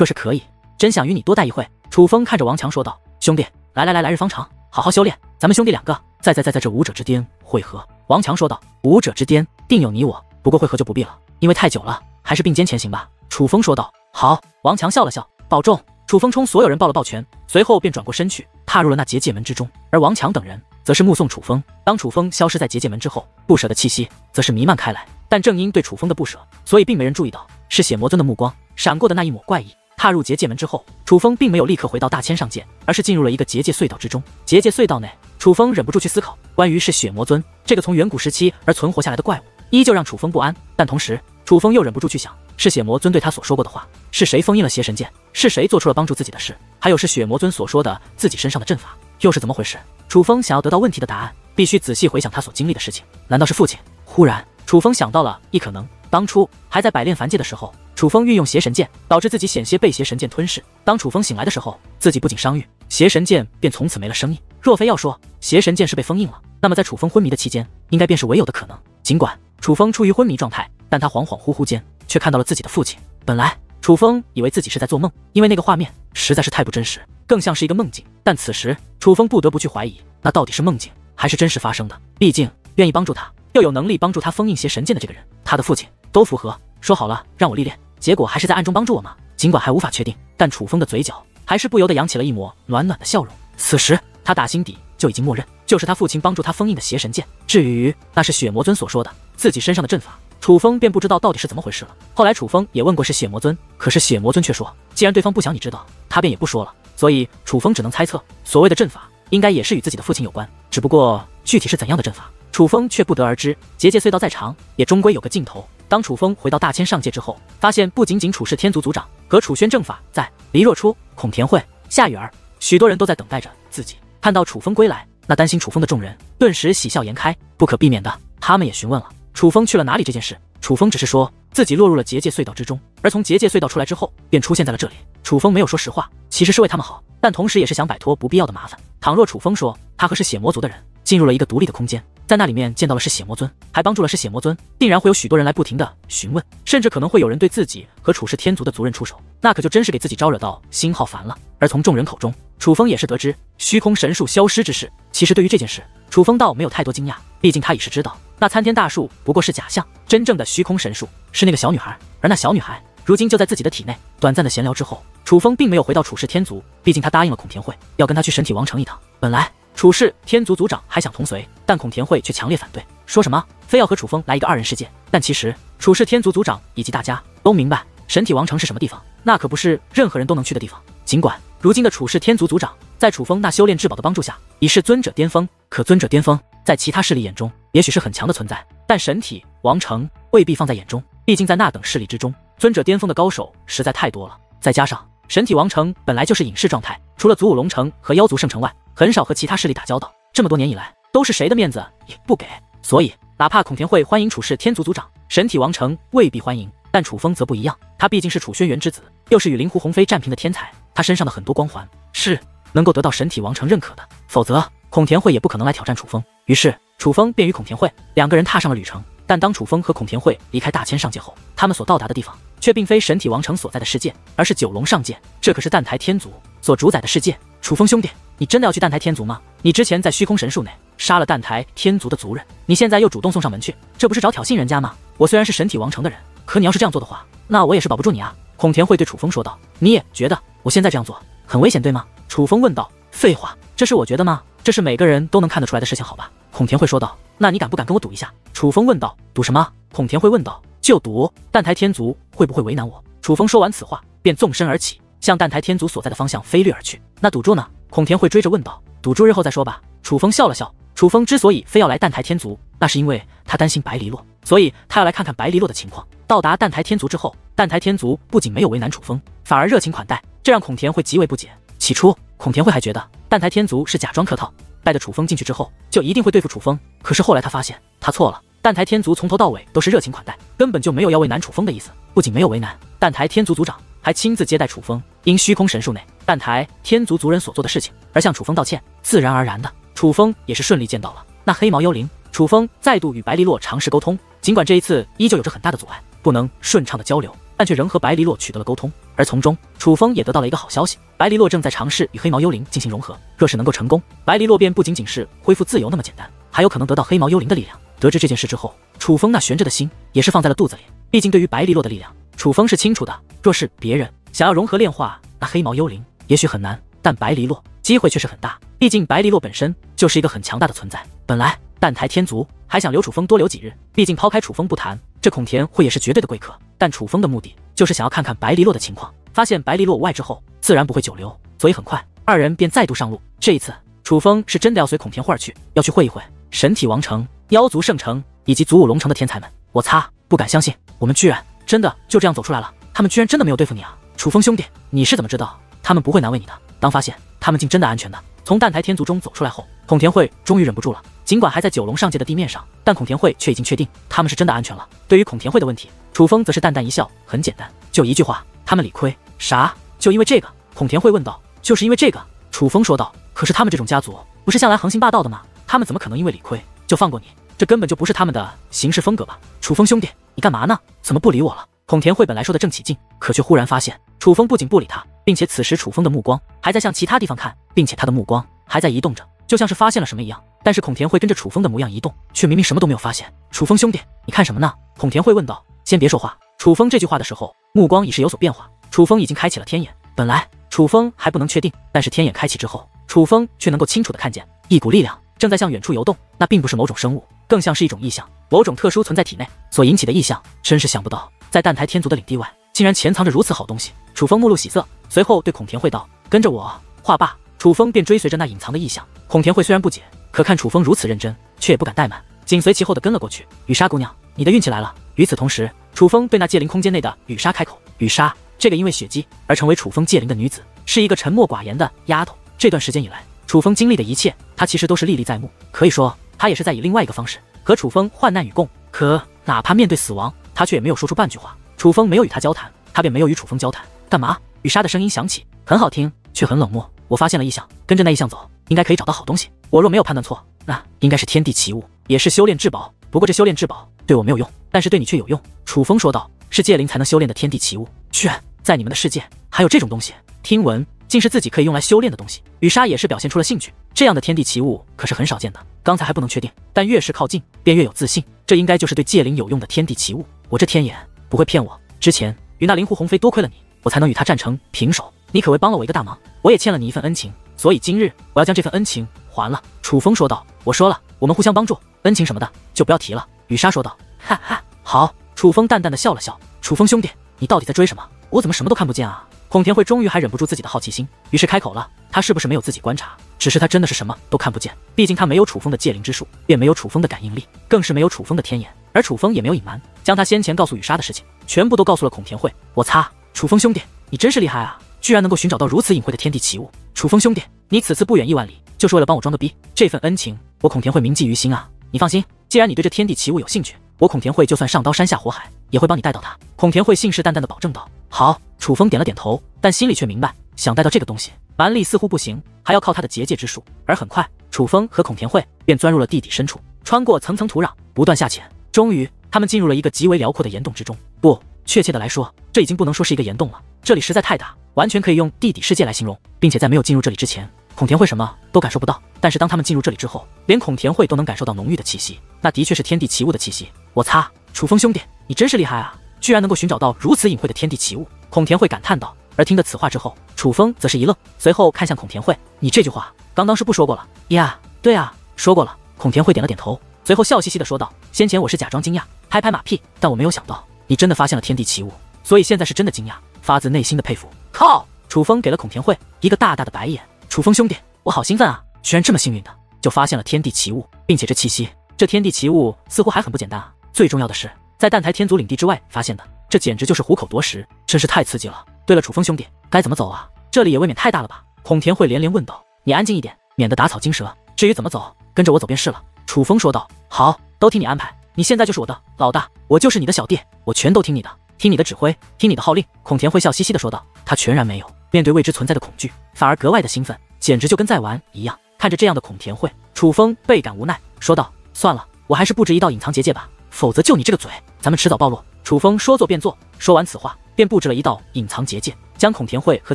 若是可以，真想与你多待一会。楚风看着王强说道：“兄弟，来来来，来日方长，好好修炼，咱们兄弟两个再再再在这武者之巅会合。”王强说道：“武者之巅定有你我，不过会合就不必了，因为太久了，还是并肩前行吧。”楚风说道：“好。”王强笑了笑：“保重。”楚风冲所有人抱了抱拳，随后便转过身去，踏入了那结界门之中。而王强等人则是目送楚风。当楚风消失在结界门之后，不舍的气息则是弥漫开来。但正因对楚风的不舍，所以并没人注意到是血魔尊的目光闪过的那一抹怪异。踏入结界门之后，楚风并没有立刻回到大千上界，而是进入了一个结界隧道之中。结界隧道内，楚风忍不住去思考关于是血魔尊这个从远古时期而存活下来的怪物，依旧让楚风不安。但同时，楚风又忍不住去想。是血魔尊对他所说过的话，是谁封印了邪神剑？是谁做出了帮助自己的事？还有是血魔尊所说的自己身上的阵法，又是怎么回事？楚风想要得到问题的答案，必须仔细回想他所经历的事情。难道是父亲？忽然，楚风想到了一可能：当初还在百炼凡界的时候，楚风运用邪神剑，导致自己险些被邪神剑吞噬。当楚风醒来的时候，自己不仅伤愈，邪神剑便从此没了声音。若非要说邪神剑是被封印了，那么在楚风昏迷的期间，应该便是唯有的可能。尽管楚风处于昏迷状态，但他恍恍惚惚间。却看到了自己的父亲。本来楚风以为自己是在做梦，因为那个画面实在是太不真实，更像是一个梦境。但此时楚风不得不去怀疑，那到底是梦境还是真实发生的？毕竟愿意帮助他，又有能力帮助他封印邪神剑的这个人，他的父亲都符合。说好了让我历练，结果还是在暗中帮助我吗？尽管还无法确定，但楚风的嘴角还是不由得扬起了一抹暖暖的笑容。此时他打心底就已经默认，就是他父亲帮助他封印的邪神剑。至于那是血魔尊所说的自己身上的阵法。楚风便不知道到底是怎么回事了。后来楚风也问过是血魔尊，可是血魔尊却说，既然对方不想你知道，他便也不说了。所以楚风只能猜测，所谓的阵法应该也是与自己的父亲有关，只不过具体是怎样的阵法，楚风却不得而知。结界隧道再长，也终归有个尽头。当楚风回到大千上界之后，发现不仅仅楚氏天族族长和楚宣正法在，黎若初、孔田慧、夏雨儿，许多人都在等待着自己。看到楚风归来，那担心楚风的众人顿时喜笑颜开。不可避免的，他们也询问了。楚风去了哪里这件事，楚风只是说自己落入了结界隧道之中，而从结界隧道出来之后，便出现在了这里。楚风没有说实话，其实是为他们好，但同时也是想摆脱不必要的麻烦。倘若楚风说他和是血魔族的人进入了一个独立的空间，在那里面见到了是血魔尊，还帮助了是血魔尊，定然会有许多人来不停的询问，甚至可能会有人对自己和楚氏天族的族人出手，那可就真是给自己招惹到心浩烦了。而从众人口中，楚风也是得知虚空神树消失之事。其实对于这件事，楚风倒没有太多惊讶，毕竟他已是知道。那参天大树不过是假象，真正的虚空神树是那个小女孩，而那小女孩如今就在自己的体内。短暂的闲聊之后，楚风并没有回到楚氏天族，毕竟他答应了孔田慧要跟他去神体王城一趟。本来楚氏天族族长还想同随，但孔田慧却强烈反对，说什么非要和楚风来一个二人世界。但其实楚氏天族族长以及大家都明白，神体王城是什么地方，那可不是任何人都能去的地方。尽管如今的楚氏天族族长在楚风那修炼至宝的帮助下，已是尊者巅峰，可尊者巅峰。在其他势力眼中，也许是很强的存在，但神体王城未必放在眼中。毕竟在那等势力之中，尊者巅峰的高手实在太多了。再加上神体王城本来就是隐士状态，除了祖武龙城和妖族圣城外，很少和其他势力打交道。这么多年以来，都是谁的面子也不给。所以，哪怕孔田慧欢迎楚氏天族族长，神体王城未必欢迎。但楚风则不一样，他毕竟是楚轩辕之子，又是与灵狐鸿飞战平的天才，他身上的很多光环是能够得到神体王城认可的。否则，孔田慧也不可能来挑战楚风。于是，楚风便与孔田慧两个人踏上了旅程。但当楚风和孔田慧离开大千上界后，他们所到达的地方却并非神体王城所在的世界，而是九龙上界。这可是蛋台天族所主宰的世界。楚风兄弟，你真的要去蛋台天族吗？你之前在虚空神树内杀了蛋台天族的族人，你现在又主动送上门去，这不是找挑衅人家吗？我虽然是神体王城的人，可你要是这样做的话，那我也是保不住你啊。孔田慧对楚风说道：“你也觉得我现在这样做很危险，对吗？”楚风问道：“废话，这是我觉得吗？这是每个人都能看得出来的事情，好吧？”孔田会说道：“那你敢不敢跟我赌一下？”楚风问道：“赌什么？”孔田会问道：“就赌蛋台天族会不会为难我。”楚风说完此话，便纵身而起，向蛋台天族所在的方向飞掠而去。那赌注呢？孔田会追着问道：“赌注日后再说吧。”楚风笑了笑。楚风之所以非要来蛋台天族，那是因为他担心白梨落，所以他要来看看白梨落的情况。到达蛋台天族之后，蛋台天族不仅没有为难楚风，反而热情款待，这让孔田慧极为不解。起初，孔田慧还觉得蛋台天族是假装客套。带着楚风进去之后，就一定会对付楚风。可是后来他发现他错了，蛋台天族从头到尾都是热情款待，根本就没有要为难楚风的意思。不仅没有为难，蛋台天族族长还亲自接待楚风，因虚空神树内蛋台天族族人所做的事情而向楚风道歉。自然而然的，楚风也是顺利见到了那黑毛幽灵。楚风再度与白梨落尝试沟通，尽管这一次依旧有着很大的阻碍，不能顺畅的交流。但却仍和白黎洛取得了沟通。而从中，楚风也得到了一个好消息：白黎洛正在尝试与黑毛幽灵进行融合。若是能够成功，白黎洛便不仅仅是恢复自由那么简单，还有可能得到黑毛幽灵的力量。得知这件事之后，楚风那悬着的心也是放在了肚子里。毕竟对于白黎洛的力量，楚风是清楚的。若是别人想要融合炼化那黑毛幽灵，也许很难，但白黎洛机会却是很大。毕竟白黎洛本身就是一个很强大的存在。本来蛋台天族还想留楚风多留几日，毕竟抛开楚风不谈，这孔田会也是绝对的贵客。但楚风的目的就是想要看看白黎洛的情况，发现白黎洛无碍之后，自然不会久留。所以很快二人便再度上路。这一次，楚风是真的要随孔田慧儿去，要去会一会神体王城、妖族圣城以及祖武龙城的天才们。我擦，不敢相信，我们居然真的就这样走出来了。他们居然真的没有对付你啊，楚风兄弟，你是怎么知道他们不会难为你的？当发现他们竟真的安全的从蛋台天族中走出来后，孔田慧终于忍不住了。尽管还在九龙上界的地面上，但孔田慧却已经确定他们是真的安全了。对于孔田慧的问题，楚风则是淡淡一笑，很简单，就一句话：他们理亏。啥？就因为这个？孔田慧问道。就是因为这个？楚风说道。可是他们这种家族不是向来横行霸道的吗？他们怎么可能因为理亏就放过你？这根本就不是他们的行事风格吧？楚风兄弟，你干嘛呢？怎么不理我了？孔田慧本来说的正起劲，可却忽然发现楚风不仅不理他。并且此时楚风的目光还在向其他地方看，并且他的目光还在移动着，就像是发现了什么一样。但是孔田慧跟着楚风的模样移动，却明明什么都没有发现。楚风兄弟，你看什么呢？孔田慧问道。先别说话。楚风这句话的时候，目光已是有所变化。楚风已经开启了天眼。本来楚风还不能确定，但是天眼开启之后，楚风却能够清楚的看见一股力量正在向远处游动。那并不是某种生物，更像是一种异象，某种特殊存在体内所引起的异象。真是想不到，在澹台天族的领地外，竟然潜藏着如此好东西。楚风目露喜色。随后对孔田慧道：“跟着我。”话罢，楚风便追随着那隐藏的异象。孔田慧虽然不解，可看楚风如此认真，却也不敢怠慢，紧随其后的跟了过去。雨莎姑娘，你的运气来了。与此同时，楚风对那界灵空间内的雨莎开口：“雨莎，这个因为血姬而成为楚风界灵的女子，是一个沉默寡言的丫头。这段时间以来，楚风经历的一切，她其实都是历历在目。可以说，她也是在以另外一个方式和楚风患难与共。可哪怕面对死亡，她却也没有说出半句话。楚风没有与他交谈，他便没有与楚风交谈。干嘛？”雨莎的声音响起，很好听，却很冷漠。我发现了异象，跟着那异象走，应该可以找到好东西。我若没有判断错，那应该是天地奇物，也是修炼至宝。不过这修炼至宝对我没有用，但是对你却有用。楚风说道：“是界灵才能修炼的天地奇物，去在你们的世界还有这种东西？听闻竟是自己可以用来修炼的东西。”雨莎也是表现出了兴趣，这样的天地奇物可是很少见的。刚才还不能确定，但越是靠近，便越有自信。这应该就是对界灵有用的天地奇物。我这天眼不会骗我。之前与那灵狐鸿飞，多亏了你。我才能与他战成平手，你可谓帮了我一个大忙，我也欠了你一份恩情，所以今日我要将这份恩情还了。”楚风说道。“我说了，我们互相帮助，恩情什么的就不要提了。”雨莎说道。“哈哈，好。”楚风淡淡的笑了笑。“楚风兄弟，你到底在追什么？我怎么什么都看不见啊？”孔田慧终于还忍不住自己的好奇心，于是开口了。他是不是没有自己观察？只是他真的是什么都看不见，毕竟他没有楚风的戒灵之术，便没有楚风的感应力，更是没有楚风的天眼。而楚风也没有隐瞒，将他先前告诉雨莎的事情全部都告诉了孔田慧。我擦！楚风兄弟，你真是厉害啊！居然能够寻找到如此隐晦的天地奇物。楚风兄弟，你此次不远亿万里，就是为了帮我装个逼？这份恩情，我孔田慧铭记于心啊！你放心，既然你对这天地奇物有兴趣，我孔田慧就算上刀山下火海，也会帮你带到它。孔田慧信誓旦旦地保证道。好，楚风点了点头，但心里却明白，想带到这个东西，蛮力似乎不行，还要靠他的结界之术。而很快，楚风和孔田慧便钻入了地底深处，穿过层层土壤，不断下潜，终于，他们进入了一个极为辽阔的岩洞之中。不。确切的来说，这已经不能说是一个岩洞了，这里实在太大，完全可以用地底世界来形容，并且在没有进入这里之前，孔田慧什么都感受不到。但是当他们进入这里之后，连孔田慧都能感受到浓郁的气息，那的确是天地奇物的气息。我擦，楚风兄弟，你真是厉害啊，居然能够寻找到如此隐晦的天地奇物！孔田慧感叹道。而听得此话之后，楚风则是一愣，随后看向孔田慧：“你这句话刚刚是不说过了呀？”“对啊，说过了。”孔田慧点了点头，随后笑嘻嘻的说道：“先前我是假装惊讶，拍拍马屁，但我没有想到。”你真的发现了天地奇物，所以现在是真的惊讶，发自内心的佩服。靠！楚风给了孔田慧一个大大的白眼。楚风兄弟，我好兴奋啊！居然这么幸运的就发现了天地奇物，并且这气息，这天地奇物似乎还很不简单啊！最重要的是，在蛋台天族领地之外发现的，这简直就是虎口夺食，真是太刺激了。对了，楚风兄弟，该怎么走啊？这里也未免太大了吧？孔田慧连连问道。你安静一点，免得打草惊蛇。至于怎么走，跟着我走便是了。楚风说道。好，都听你安排。你现在就是我的老大，我就是你的小弟，我全都听你的，听你的指挥，听你的号令。孔田慧笑嘻嘻的说道，他全然没有面对未知存在的恐惧，反而格外的兴奋，简直就跟在玩一样。看着这样的孔田慧，楚风倍感无奈，说道：“算了，我还是布置一道隐藏结界吧，否则就你这个嘴，咱们迟早暴露。”楚风说做便做，说完此话。便布置了一道隐藏结界，将孔田慧和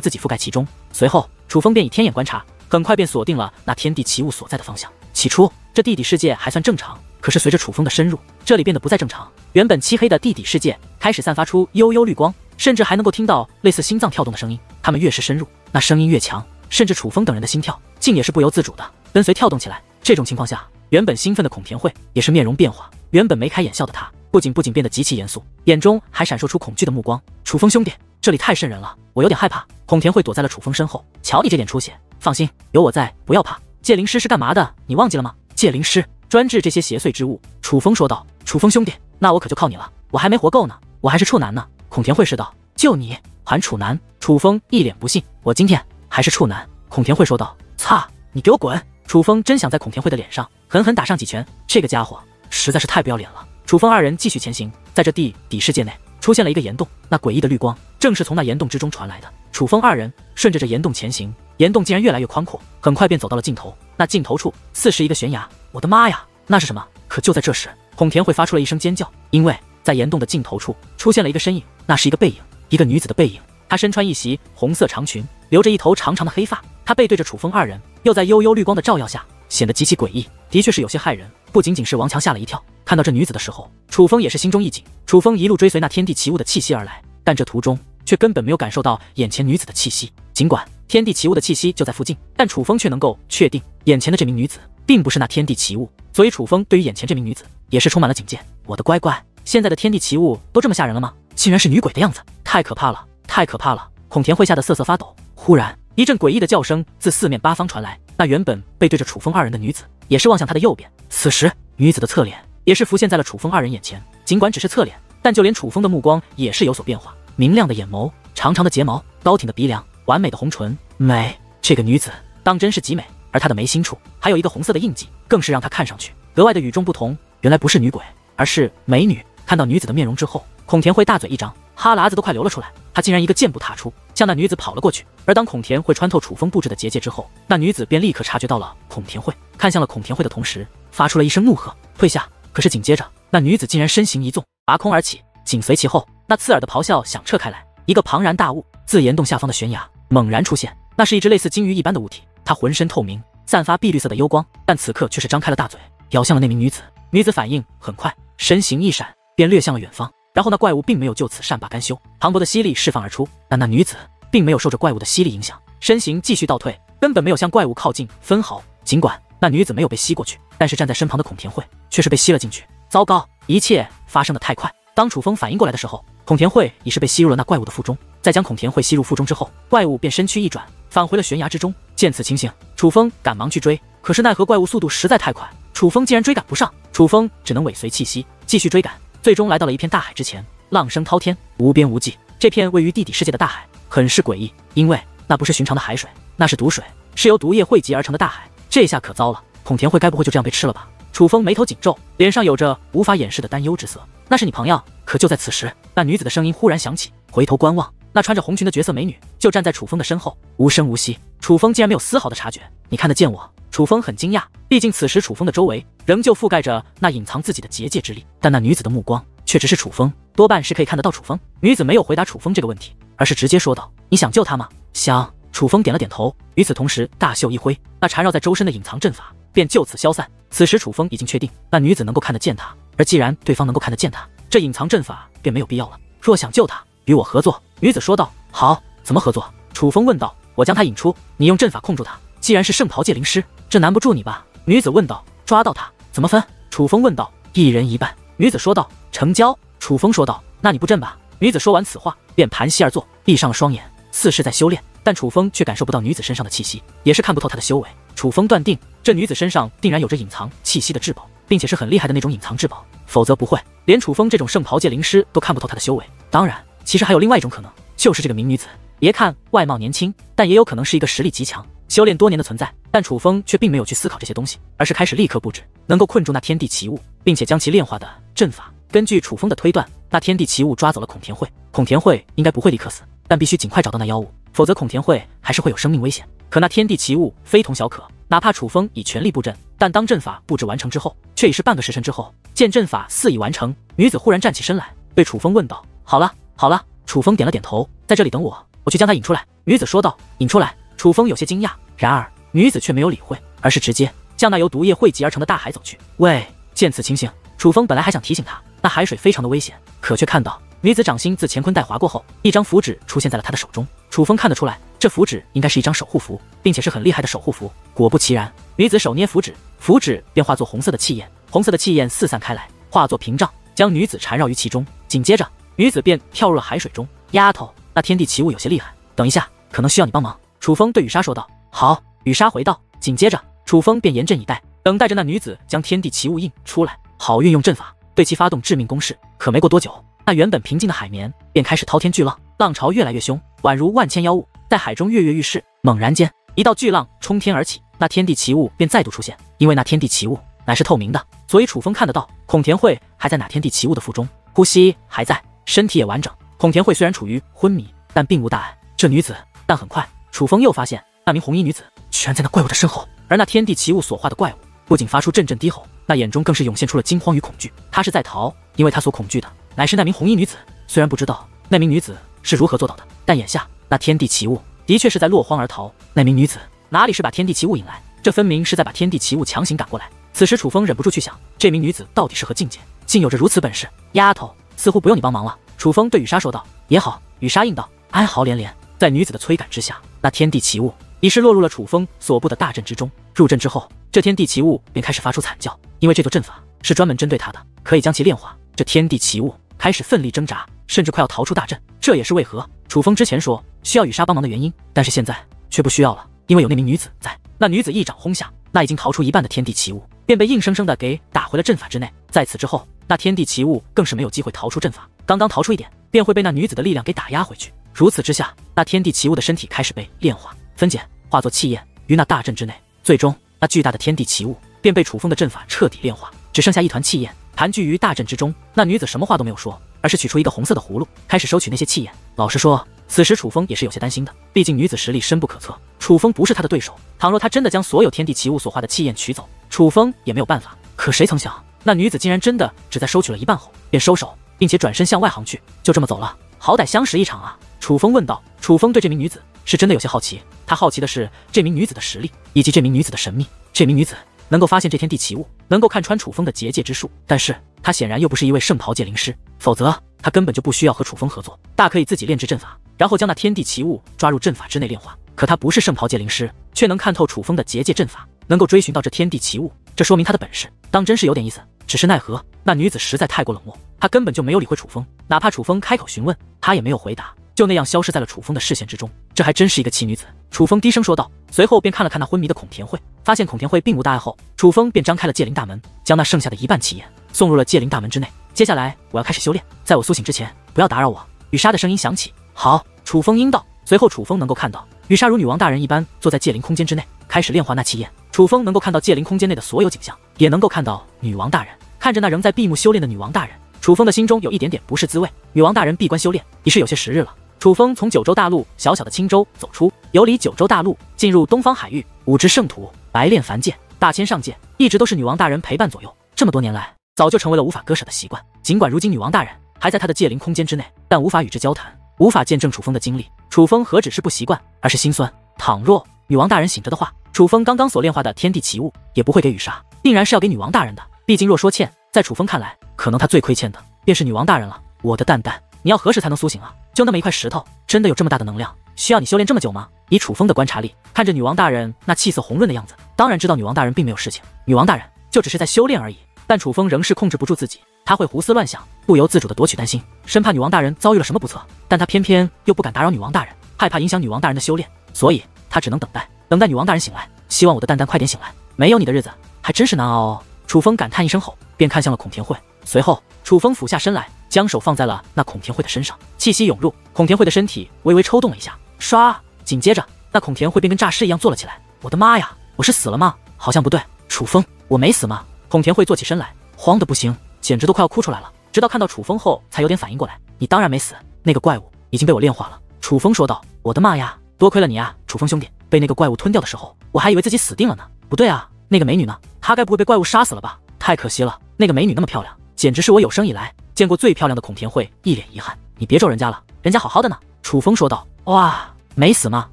自己覆盖其中。随后，楚风便以天眼观察，很快便锁定了那天地奇物所在的方向。起初，这地底世界还算正常，可是随着楚风的深入，这里变得不再正常。原本漆黑的地底世界开始散发出幽幽绿光，甚至还能够听到类似心脏跳动的声音。他们越是深入，那声音越强，甚至楚风等人的心跳竟也是不由自主的跟随跳动起来。这种情况下，原本兴奋的孔田慧也是面容变化，原本眉开眼笑的他，不仅不仅变得极其严肃，眼中还闪烁出恐惧的目光。楚风兄弟，这里太瘆人了，我有点害怕。孔田慧躲在了楚风身后，瞧你这点出息，放心，有我在，不要怕。戒灵师是干嘛的？你忘记了吗？戒灵师专治这些邪祟之物。楚风说道。楚风兄弟，那我可就靠你了，我还没活够呢，我还是处男呢。孔田慧说道。就你还处男？楚风一脸不信。我今天还是处男。孔田慧说道。擦，你给我滚！楚风真想在孔田慧的脸上狠狠打上几拳，这个家伙实在是太不要脸了。楚风二人继续前行，在这地底世界内出现了一个岩洞，那诡异的绿光正是从那岩洞之中传来的。楚风二人顺着这岩洞前行，岩洞竟然越来越宽阔，很快便走到了尽头。那尽头处似是一个悬崖。我的妈呀，那是什么？可就在这时，孔田慧发出了一声尖叫，因为在岩洞的尽头处出现了一个身影，那是一个背影，一个女子的背影。她身穿一袭红色长裙，留着一头长长的黑发。她背对着楚风二人，又在幽幽绿光的照耀下，显得极其诡异，的确是有些骇人。不仅仅是王强吓了一跳，看到这女子的时候，楚风也是心中一紧。楚风一路追随那天地奇物的气息而来，但这途中却根本没有感受到眼前女子的气息。尽管天地奇物的气息就在附近，但楚风却能够确定眼前的这名女子并不是那天地奇物，所以楚风对于眼前这名女子也是充满了警戒。我的乖乖，现在的天地奇物都这么吓人了吗？竟然是女鬼的样子，太可怕了，太可怕了！孔田慧吓得瑟瑟发抖。忽然。一阵诡异的叫声自四面八方传来，那原本背对着楚风二人的女子也是望向他的右边。此时，女子的侧脸也是浮现在了楚风二人眼前。尽管只是侧脸，但就连楚风的目光也是有所变化。明亮的眼眸，长长的睫毛，高挺的鼻梁，完美的红唇，美。这个女子当真是极美，而她的眉心处还有一个红色的印记，更是让她看上去格外的与众不同。原来不是女鬼，而是美女。看到女子的面容之后，孔田慧大嘴一张，哈喇子都快流了出来。他竟然一个箭步踏出，向那女子跑了过去。而当孔田慧穿透楚风布置的结界之后，那女子便立刻察觉到了孔田慧，看向了孔田慧的同时，发出了一声怒喝：“退下！”可是紧接着，那女子竟然身形一纵，拔空而起，紧随其后，那刺耳的咆哮响彻开来。一个庞然大物自岩洞下方的悬崖猛然出现，那是一只类似鲸鱼一般的物体，它浑身透明，散发碧绿色的幽光，但此刻却是张开了大嘴，咬向了那名女子。女子反应很快，身形一闪，便掠向了远方。然后那怪物并没有就此善罢甘休，磅礴的吸力释放而出，但那女子并没有受着怪物的吸力影响，身形继续倒退，根本没有向怪物靠近分毫。尽管那女子没有被吸过去，但是站在身旁的孔田慧却是被吸了进去。糟糕，一切发生的太快。当楚风反应过来的时候，孔田慧已是被吸入了那怪物的腹中。在将孔田慧吸入腹中之后，怪物便身躯一转，返回了悬崖之中。见此情形，楚风赶忙去追，可是奈何怪物速度实在太快，楚风竟然追赶不上。楚风只能尾随气息继续追赶。最终来到了一片大海之前，浪声滔天，无边无际。这片位于地底世界的大海很是诡异，因为那不是寻常的海水，那是毒水，是由毒液汇集而成的大海。这下可糟了，孔田慧该不会就这样被吃了吧？楚风眉头紧皱，脸上有着无法掩饰的担忧之色。那是你朋友？可就在此时，那女子的声音忽然响起，回头观望，那穿着红裙的绝色美女就站在楚风的身后，无声无息。楚风竟然没有丝毫的察觉，你看得见我？楚风很惊讶，毕竟此时楚风的周围仍旧覆盖着那隐藏自己的结界之力，但那女子的目光却只是楚风，多半是可以看得到楚风。女子没有回答楚风这个问题，而是直接说道：“你想救他吗？”想。楚风点了点头，与此同时，大袖一挥，那缠绕在周身的隐藏阵法便就此消散。此时楚风已经确定那女子能够看得见他，而既然对方能够看得见他，这隐藏阵法便没有必要了。若想救他，与我合作。”女子说道。“好，怎么合作？”楚风问道。“我将他引出，你用阵法控住他。既然是圣袍界灵师。”这难不住你吧？女子问道。抓到他怎么分？楚风问道。一人一半。女子说道。成交。楚风说道。那你布阵吧。女子说完此话，便盘膝而坐，闭上了双眼，似是在修炼。但楚风却感受不到女子身上的气息，也是看不透她的修为。楚风断定，这女子身上定然有着隐藏气息的至宝，并且是很厉害的那种隐藏至宝，否则不会连楚风这种圣袍界灵师都看不透她的修为。当然，其实还有另外一种可能，就是这个名女子，别看外貌年轻，但也有可能是一个实力极强。修炼多年的存在，但楚风却并没有去思考这些东西，而是开始立刻布置能够困住那天地奇物，并且将其炼化的阵法。根据楚风的推断，那天地奇物抓走了孔田慧，孔田慧应该不会立刻死，但必须尽快找到那妖物，否则孔田慧还是会有生命危险。可那天地奇物非同小可，哪怕楚风以全力布阵，但当阵法布置完成之后，却已是半个时辰之后。见阵法似已完成，女子忽然站起身来，对楚风问道：“好了，好了，楚风点了点头，在这里等我，我去将她引出来。女子说道。引出来。楚风有些惊讶，然而女子却没有理会，而是直接向那由毒液汇集而成的大海走去。喂！见此情形，楚风本来还想提醒她，那海水非常的危险，可却看到女子掌心自乾坤带划过后，一张符纸出现在了他的手中。楚风看得出来，这符纸应该是一张守护符，并且是很厉害的守护符。果不其然，女子手捏符纸，符纸便化作红色的气焰，红色的气焰四散开来，化作屏障。将女子缠绕于其中，紧接着女子便跳入了海水中。丫头，那天地奇物有些厉害，等一下可能需要你帮忙。楚风对雨莎说道。好，雨莎回道。紧接着，楚风便严阵以待，等待着那女子将天地奇物印出来，好运用阵法对其发动致命攻势。可没过多久，那原本平静的海绵便开始滔天巨浪，浪潮越来越凶，宛如万千妖物在海中跃跃欲试。猛然间，一道巨浪冲天而起，那天地奇物便再度出现。因为那天地奇物乃是透明的，所以楚风看得到。孔田慧还在那天地奇物的腹中，呼吸还在，身体也完整。孔田慧虽然处于昏迷，但并无大碍。这女子，但很快，楚风又发现那名红衣女子居然在那怪物的身后，而那天地奇物所化的怪物不仅发出阵阵低吼，那眼中更是涌现出了惊慌与恐惧。他是在逃，因为他所恐惧的乃是那名红衣女子。虽然不知道那名女子是如何做到的，但眼下那天地奇物的确是在落荒而逃。那名女子哪里是把天地奇物引来，这分明是在把天地奇物强行赶过来。此时，楚风忍不住去想，这名女子到底是何境界，竟有着如此本事？丫头，似乎不用你帮忙了。楚风对雨莎说道。也好，雨莎应道。哀嚎连连，在女子的催赶之下，那天地奇物已是落入了楚风所布的大阵之中。入阵之后，这天地奇物便开始发出惨叫，因为这座阵法是专门针对他的，可以将其炼化。这天地奇物开始奋力挣扎，甚至快要逃出大阵。这也是为何楚风之前说需要雨莎帮忙的原因，但是现在却不需要了，因为有那名女子在。那女子一掌轰下，那已经逃出一半的天地奇物。便被硬生生的给打回了阵法之内。在此之后，那天地奇物更是没有机会逃出阵法。刚刚逃出一点，便会被那女子的力量给打压回去。如此之下，那天地奇物的身体开始被炼化、分解，化作气焰于那大阵之内。最终，那巨大的天地奇物便被楚风的阵法彻底炼化，只剩下一团气焰盘踞于大阵之中。那女子什么话都没有说，而是取出一个红色的葫芦，开始收取那些气焰。老实说，此时楚风也是有些担心的，毕竟女子实力深不可测，楚风不是她的对手。倘若他真的将所有天地奇物所化的气焰取走，楚风也没有办法。可谁曾想，那女子竟然真的只在收取了一半后便收手，并且转身向外行去，就这么走了。好歹相识一场啊！楚风问道。楚风对这名女子是真的有些好奇，他好奇的是这名女子的实力以及这名女子的神秘。这名女子能够发现这天地奇物，能够看穿楚风的结界之术，但是她显然又不是一位圣袍界灵师，否则她根本就不需要和楚风合作，大可以自己炼制阵法。然后将那天地奇物抓入阵法之内炼化。可她不是圣袍界灵师，却能看透楚风的结界阵法，能够追寻到这天地奇物，这说明她的本事当真是有点意思。只是奈何那女子实在太过冷漠，他根本就没有理会楚风，哪怕楚风开口询问，他也没有回答，就那样消失在了楚风的视线之中。这还真是一个奇女子。楚风低声说道，随后便看了看那昏迷的孔田慧，发现孔田慧并无大碍后，楚风便张开了界灵大门，将那剩下的一半气焰送入了界灵大门之内。接下来我要开始修炼，在我苏醒之前，不要打扰我。雨莎的声音响起。好，楚风应道。随后，楚风能够看到雨莎如女王大人一般坐在界灵空间之内，开始炼化那气焰。楚风能够看到界灵空间内的所有景象，也能够看到女王大人看着那仍在闭目修炼的女王大人。楚风的心中有一点点不是滋味。女王大人闭关修炼已是有些时日了。楚风从九州大陆小小的青州走出，游离九州大陆，进入东方海域，五只圣土，白练凡界，大千上界，一直都是女王大人陪伴左右。这么多年来，早就成为了无法割舍的习惯。尽管如今女王大人还在他的界灵空间之内，但无法与之交谈。无法见证楚风的经历，楚风何止是不习惯，而是心酸。倘若女王大人醒着的话，楚风刚刚所炼化的天地奇物也不会给雨莎，定然是要给女王大人的。毕竟若说欠，在楚风看来，可能他最亏欠的便是女王大人了。我的蛋蛋，你要何时才能苏醒啊？就那么一块石头，真的有这么大的能量，需要你修炼这么久吗？以楚风的观察力，看着女王大人那气色红润的样子，当然知道女王大人并没有事情。女王大人就只是在修炼而已。但楚风仍是控制不住自己，他会胡思乱想，不由自主的夺取丹心，生怕女王大人遭遇了什么不测。但他偏偏又不敢打扰女王大人，害怕影响女王大人的修炼，所以他只能等待，等待女王大人醒来。希望我的蛋蛋快点醒来，没有你的日子还真是难熬哦。楚风感叹一声后，便看向了孔田慧。随后，楚风俯下身来，将手放在了那孔田慧的身上，气息涌入，孔田慧的身体微微抽动了一下，唰，紧接着那孔田慧便跟诈尸一样坐了起来。我的妈呀，我是死了吗？好像不对，楚风，我没死吗？孔田慧坐起身来，慌的不行，简直都快要哭出来了。直到看到楚风后，才有点反应过来。你当然没死，那个怪物已经被我炼化了。楚风说道。我的妈呀，多亏了你啊，楚风兄弟。被那个怪物吞掉的时候，我还以为自己死定了呢。不对啊，那个美女呢？她该不会被怪物杀死了吧？太可惜了，那个美女那么漂亮，简直是我有生以来见过最漂亮的。孔田慧一脸遗憾。你别咒人家了，人家好好的呢。楚风说道。哇，没死吗？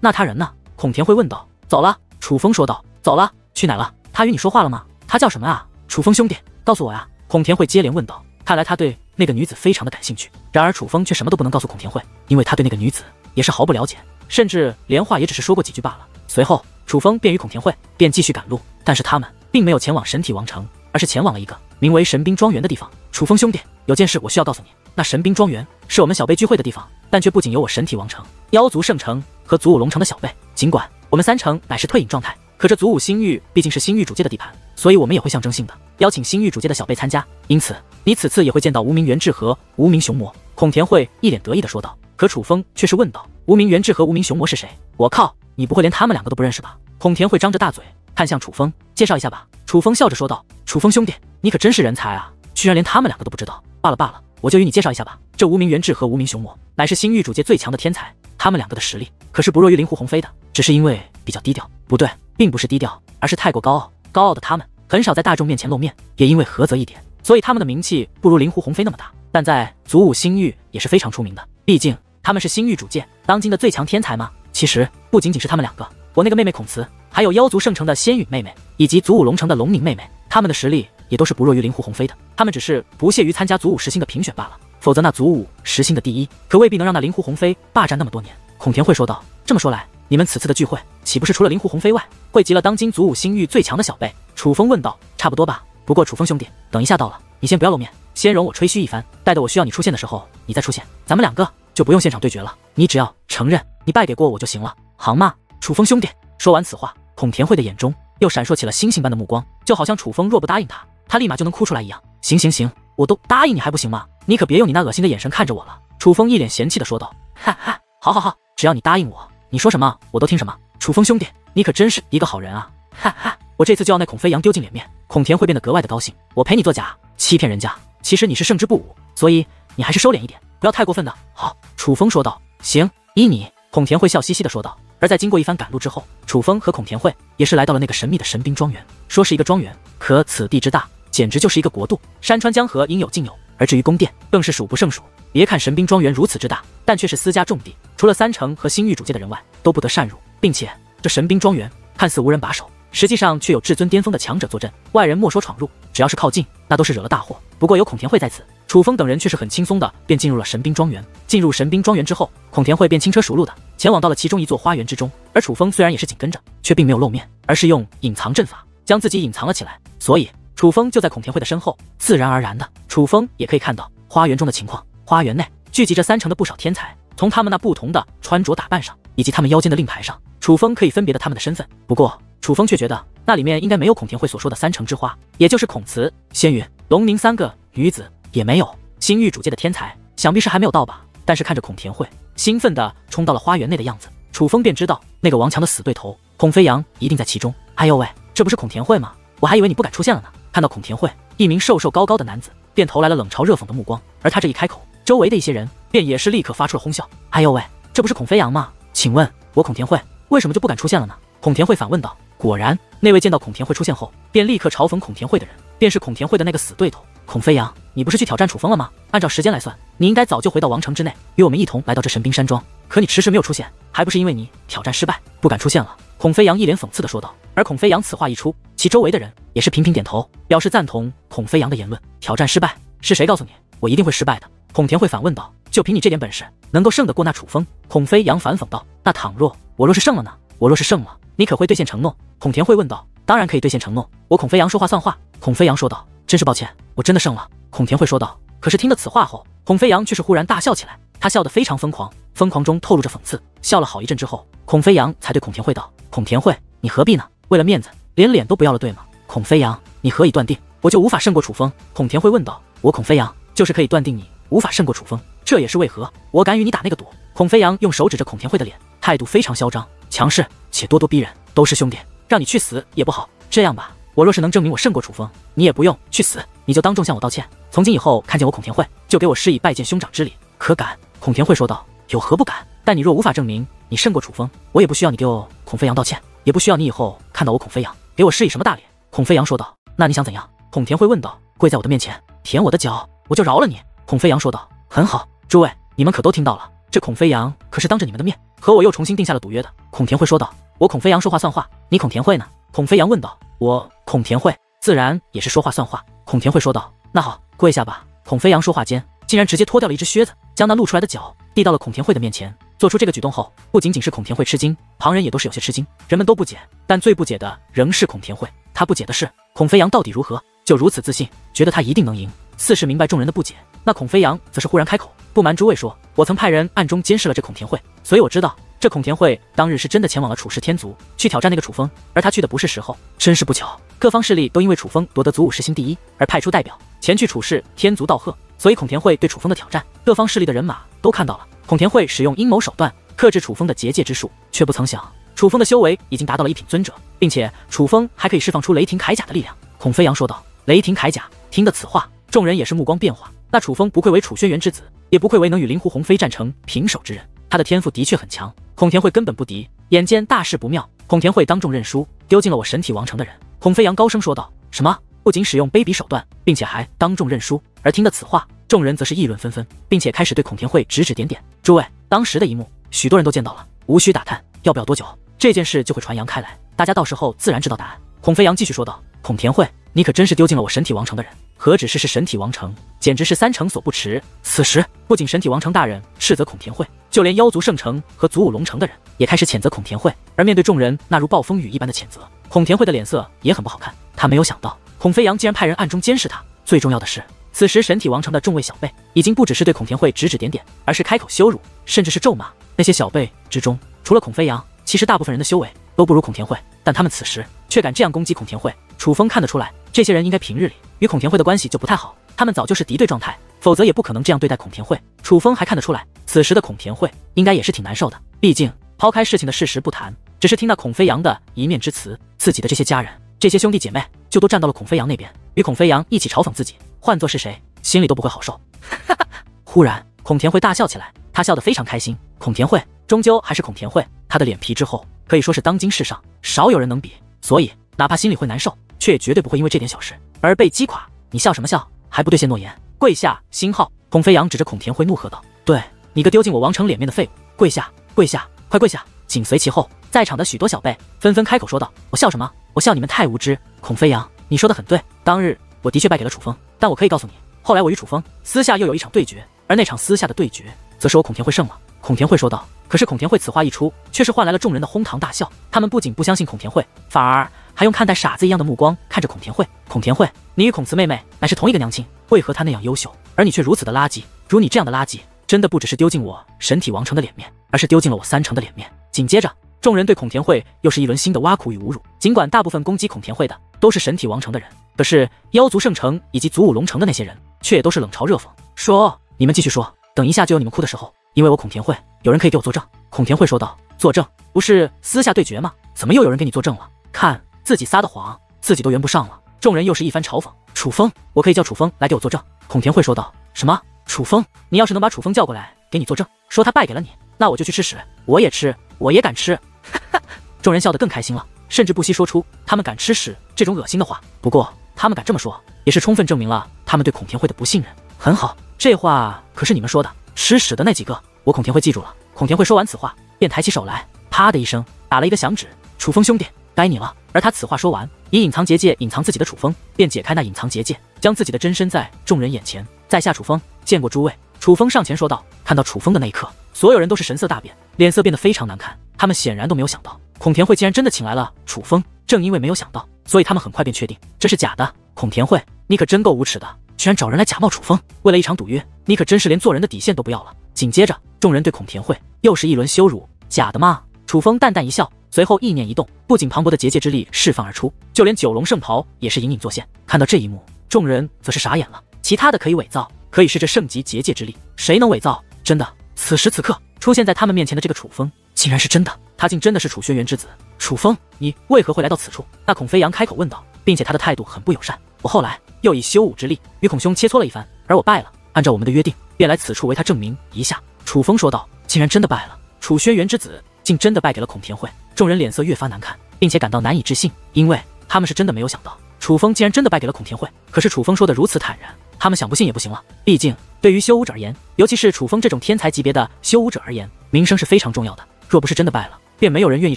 那他人呢？孔田慧问道。走了。楚风说道。走了？去哪了？他与你说话了吗？他叫什么啊？楚风兄弟，告诉我呀。孔田慧接连问道。看来他对那个女子非常的感兴趣。然而楚风却什么都不能告诉孔田慧，因为他对那个女子也是毫不了解，甚至连话也只是说过几句罢了。随后，楚风便与孔田慧便继续赶路，但是他们并没有前往神体王城，而是前往了一个名为神兵庄园的地方。楚风兄弟，有件事我需要告诉你。那神兵庄园是我们小辈聚会的地方，但却不仅有我神体王城、妖族圣城和祖武龙城的小辈。尽管我们三城乃是退隐状态。可这祖武星域毕竟是星域主界的地盘，所以我们也会象征性的邀请星域主界的小辈参加。因此，你此次也会见到无名元志和无名雄魔。孔田慧一脸得意的说道。可楚风却是问道：无名元智和无名雄魔是谁？我靠，你不会连他们两个都不认识吧？孔田会张着大嘴看向楚风，介绍一下吧。楚风笑着说道：楚风兄弟，你可真是人才啊，居然连他们两个都不知道。罢了罢了，我就与你介绍一下吧。这无名元智和无名雄魔乃是星域主界最强的天才，他们两个的实力可是不弱于灵狐鸿飞的，只是因为比较低调。不对。并不是低调，而是太过高傲。高傲的他们很少在大众面前露面，也因为菏泽一点，所以他们的名气不如灵狐鸿飞那么大。但在祖武星域也是非常出名的，毕竟他们是星域主界当今的最强天才吗。其实不仅仅是他们两个，我那个妹妹孔慈，还有妖族圣城的仙羽妹妹，以及祖武龙城的龙宁妹妹，他们的实力也都是不弱于灵狐鸿飞的。他们只是不屑于参加祖武十星的评选罢了，否则那祖武十星的第一，可未必能让那灵狐鸿飞霸占那么多年。孔田慧说道：“这么说来。”你们此次的聚会，岂不是除了灵狐鸿飞外，汇集了当今祖武星域最强的小辈？楚风问道。差不多吧。不过楚风兄弟，等一下到了，你先不要露面，先容我吹嘘一番。待到我需要你出现的时候，你再出现，咱们两个就不用现场对决了。你只要承认你败给过我就行了，好吗？楚风兄弟说完此话，孔田慧的眼中又闪烁起了星星般的目光，就好像楚风若不答应他，他立马就能哭出来一样。行行行，我都答应你还不行吗？你可别用你那恶心的眼神看着我了。楚风一脸嫌弃的说道。哈哈，好好好，只要你答应我。你说什么我都听什么，楚风兄弟，你可真是一个好人啊！哈哈，我这次就要那孔飞扬丢尽脸面。孔田会变得格外的高兴，我陪你作假，欺骗人家，其实你是胜之不武，所以你还是收敛一点，不要太过分的。好，楚风说道。行，依你。孔田会笑嘻嘻的说道。而在经过一番赶路之后，楚风和孔田会也是来到了那个神秘的神兵庄园。说是一个庄园，可此地之大，简直就是一个国度，山川江河应有尽有。而至于宫殿，更是数不胜数。别看神兵庄园如此之大，但却是私家重地，除了三城和星域主界的人外，都不得擅入。并且这神兵庄园看似无人把守，实际上却有至尊巅峰的强者坐镇，外人莫说闯入，只要是靠近，那都是惹了大祸。不过有孔田慧在此，楚风等人却是很轻松的便进入了神兵庄园。进入神兵庄园之后，孔田慧便轻车熟路的前往到了其中一座花园之中，而楚风虽然也是紧跟着，却并没有露面，而是用隐藏阵法将自己隐藏了起来。所以楚风就在孔田慧的身后，自然而然的，楚风也可以看到花园中的情况。花园内聚集着三成的不少天才，从他们那不同的穿着打扮上，以及他们腰间的令牌上，楚风可以分别的他们的身份。不过，楚风却觉得那里面应该没有孔田慧所说的三城之花，也就是孔慈、仙云、龙宁三个女子，也没有星域主界的天才，想必是还没有到吧。但是看着孔田慧兴奋地冲到了花园内的样子，楚风便知道那个王强的死对头孔飞扬一定在其中。哎呦喂，这不是孔田慧吗？我还以为你不敢出现了呢。看到孔田慧，一名瘦瘦高高的男子便投来了冷嘲热讽的目光，而他这一开口。周围的一些人便也是立刻发出了哄笑。哎呦喂，这不是孔飞扬吗？请问，我孔田慧为什么就不敢出现了呢？孔田慧反问道。果然，那位见到孔田慧出现后，便立刻嘲讽孔田慧的人，便是孔田慧的那个死对头孔飞扬。你不是去挑战楚风了吗？按照时间来算，你应该早就回到王城之内，与我们一同来到这神兵山庄。可你迟迟没有出现，还不是因为你挑战失败，不敢出现。了？孔飞扬一脸讽刺的说道。而孔飞扬此话一出，其周围的人也是频频点头，表示赞同孔飞扬的言论。挑战失败是谁告诉你我一定会失败的？孔田慧反问道：“就凭你这点本事，能够胜得过那楚风？”孔飞扬反讽道：“那倘若我若是胜了呢？我若是胜了，你可会兑现承诺？”孔田慧问道：“当然可以兑现承诺，我孔飞扬说话算话。”孔飞扬说道：“真是抱歉，我真的胜了。”孔田慧说道。可是听了此话后，孔飞扬却是忽然大笑起来，他笑得非常疯狂，疯狂中透露着讽刺。笑了好一阵之后，孔飞扬才对孔田慧道：“孔田慧，你何必呢？为了面子，连脸都不要了，对吗？”孔飞扬，你何以断定我就无法胜过楚风？孔田慧问道。我孔飞扬就是可以断定你。无法胜过楚风，这也是为何我敢与你打那个赌。孔飞扬用手指着孔田慧的脸，态度非常嚣张、强势且咄咄逼人。都是兄弟，让你去死也不好。这样吧，我若是能证明我胜过楚风，你也不用去死，你就当众向我道歉。从今以后看见我孔田慧，就给我施以拜见兄长之礼。可敢？孔田慧说道。有何不敢？但你若无法证明你胜过楚风，我也不需要你给我孔飞扬道歉，也不需要你以后看到我孔飞扬给我施以什么大礼。孔飞扬说道。那你想怎样？孔田慧问道。跪在我的面前，舔我的脚，我就饶了你。孔飞扬说道：“很好，诸位，你们可都听到了，这孔飞扬可是当着你们的面和我又重新定下了赌约的。孔田慧说道：“我孔飞扬说话算话，你孔田慧呢？”孔飞扬问道：“我孔田慧自然也是说话算话。”孔田慧说道：“那好，跪下吧。”孔飞扬说话间，竟然直接脱掉了一只靴子，将那露出来的脚递到了孔田慧的面前。做出这个举动后，不仅仅是孔田慧吃惊，旁人也都是有些吃惊。人们都不解，但最不解的仍是孔田慧。他不解的是，孔飞扬到底如何就如此自信，觉得他一定能赢？似是明白众人的不解，那孔飞扬则是忽然开口，不瞒诸位说，我曾派人暗中监视了这孔田慧，所以我知道这孔田慧当日是真的前往了楚氏天族去挑战那个楚风，而他去的不是时候。真是不巧，各方势力都因为楚风夺得祖武世星第一而派出代表前去楚氏天族道贺，所以孔田慧对楚风的挑战，各方势力的人马都看到了。孔田慧使用阴谋手段克制楚风的结界之术，却不曾想楚风的修为已经达到了一品尊者，并且楚风还可以释放出雷霆铠甲的力量。孔飞扬说道：“雷霆铠甲。”听得此话。众人也是目光变化，那楚风不愧为楚轩辕之子，也不愧为能与灵狐鸿飞战成平手之人。他的天赋的确很强，孔田慧根本不敌。眼见大事不妙，孔田慧当众认输，丢进了我神体王城的人。孔飞扬高声说道：“什么？不仅使用卑鄙手段，并且还当众认输？”而听得此话，众人则是议论纷纷，并且开始对孔田慧指指点点。诸位，当时的一幕，许多人都见到了，无需打探。要不要多久，这件事就会传扬开来，大家到时候自然知道答案。孔飞扬继续说道：“孔田慧，你可真是丢尽了我神体王城的人。”何止是是神体王城，简直是三成所不耻。此时，不仅神体王城大人斥责孔田慧，就连妖族圣城和祖武龙城的人也开始谴责孔田慧。而面对众人那如暴风雨一般的谴责，孔田慧的脸色也很不好看。他没有想到，孔飞扬竟然派人暗中监视他。最重要的是，此时神体王城的众位小辈已经不只是对孔田慧指指点点，而是开口羞辱，甚至是咒骂。那些小辈之中，除了孔飞扬，其实大部分人的修为都不如孔田慧，但他们此时却敢这样攻击孔田慧。楚风看得出来，这些人应该平日里。与孔田慧的关系就不太好，他们早就是敌对状态，否则也不可能这样对待孔田慧。楚风还看得出来，此时的孔田慧应该也是挺难受的。毕竟抛开事情的事实不谈，只是听那孔飞扬的一面之词，自己的这些家人、这些兄弟姐妹就都站到了孔飞扬那边，与孔飞扬一起嘲讽自己。换做是谁，心里都不会好受。哈哈！忽然，孔田慧大笑起来，他笑得非常开心。孔田慧终究还是孔田慧，他的脸皮之厚，可以说是当今世上少有人能比。所以，哪怕心里会难受，却也绝对不会因为这点小事。而被击垮，你笑什么笑？还不兑现诺言？跪下！星号，孔飞扬指着孔田慧怒喝道：“对你个丢尽我王城脸面的废物，跪下！跪下！快跪下！”紧随其后，在场的许多小辈纷纷开口说道：“我笑什么？我笑你们太无知！”孔飞扬，你说的很对，当日我的确败给了楚风，但我可以告诉你，后来我与楚风私下又有一场对决，而那场私下的对决，则是我孔田慧胜了。孔田慧说道。可是孔田慧此话一出，却是换来了众人的哄堂大笑。他们不仅不相信孔田慧，反而……还用看待傻子一样的目光看着孔田慧。孔田慧，你与孔慈妹妹乃是同一个娘亲，为何她那样优秀，而你却如此的垃圾？如你这样的垃圾，真的不只是丢尽我神体王城的脸面，而是丢尽了我三成的脸面。紧接着，众人对孔田慧又是一轮新的挖苦与侮辱。尽管大部分攻击孔田慧的都是神体王城的人，可是妖族圣城以及祖武龙城的那些人，却也都是冷嘲热讽，说：“你们继续说，等一下就有你们哭的时候。因为我孔田慧，有人可以给我作证。”孔田慧说道：“作证？不是私下对决吗？怎么又有人给你作证了？看。”自己撒的谎，自己都圆不上了。众人又是一番嘲讽。楚风，我可以叫楚风来给我作证。孔田慧说道。什么？楚风？你要是能把楚风叫过来给你作证，说他败给了你，那我就去吃屎，我也吃，我也敢吃。哈哈，众人笑得更开心了，甚至不惜说出他们敢吃屎这种恶心的话。不过他们敢这么说，也是充分证明了他们对孔田慧的不信任。很好，这话可是你们说的，吃屎的那几个，我孔田慧记住了。孔田慧说完此话，便抬起手来，啪的一声打了一个响指。楚风兄弟。该你了。而他此话说完，以隐藏结界隐藏自己的楚风，便解开那隐藏结界，将自己的真身在众人眼前。在下楚风，见过诸位。楚风上前说道。看到楚风的那一刻，所有人都是神色大变，脸色变得非常难看。他们显然都没有想到，孔田慧竟然真的请来了楚风。正因为没有想到，所以他们很快便确定这是假的。孔田慧，你可真够无耻的，居然找人来假冒楚风。为了一场赌约，你可真是连做人的底线都不要了。紧接着，众人对孔田慧又是一轮羞辱。假的吗？楚风淡淡一笑。随后意念一动，不仅磅礴的结界之力释放而出，就连九龙圣袍也是隐隐作现。看到这一幕，众人则是傻眼了。其他的可以伪造，可以是这圣级结界之力，谁能伪造？真的，此时此刻出现在他们面前的这个楚风，竟然是真的，他竟真的是楚轩辕之子。楚风，你为何会来到此处？那孔飞扬开口问道，并且他的态度很不友善。我后来又以修武之力与孔兄切磋了一番，而我败了。按照我们的约定，便来此处为他证明一下。楚风说道，竟然真的败了。楚轩辕之子竟真的败给了孔田慧。众人脸色越发难看，并且感到难以置信，因为他们是真的没有想到楚风竟然真的败给了孔田慧。可是楚风说的如此坦然，他们想不信也不行了。毕竟对于修武者而言，尤其是楚风这种天才级别的修武者而言，名声是非常重要的。若不是真的败了，便没有人愿意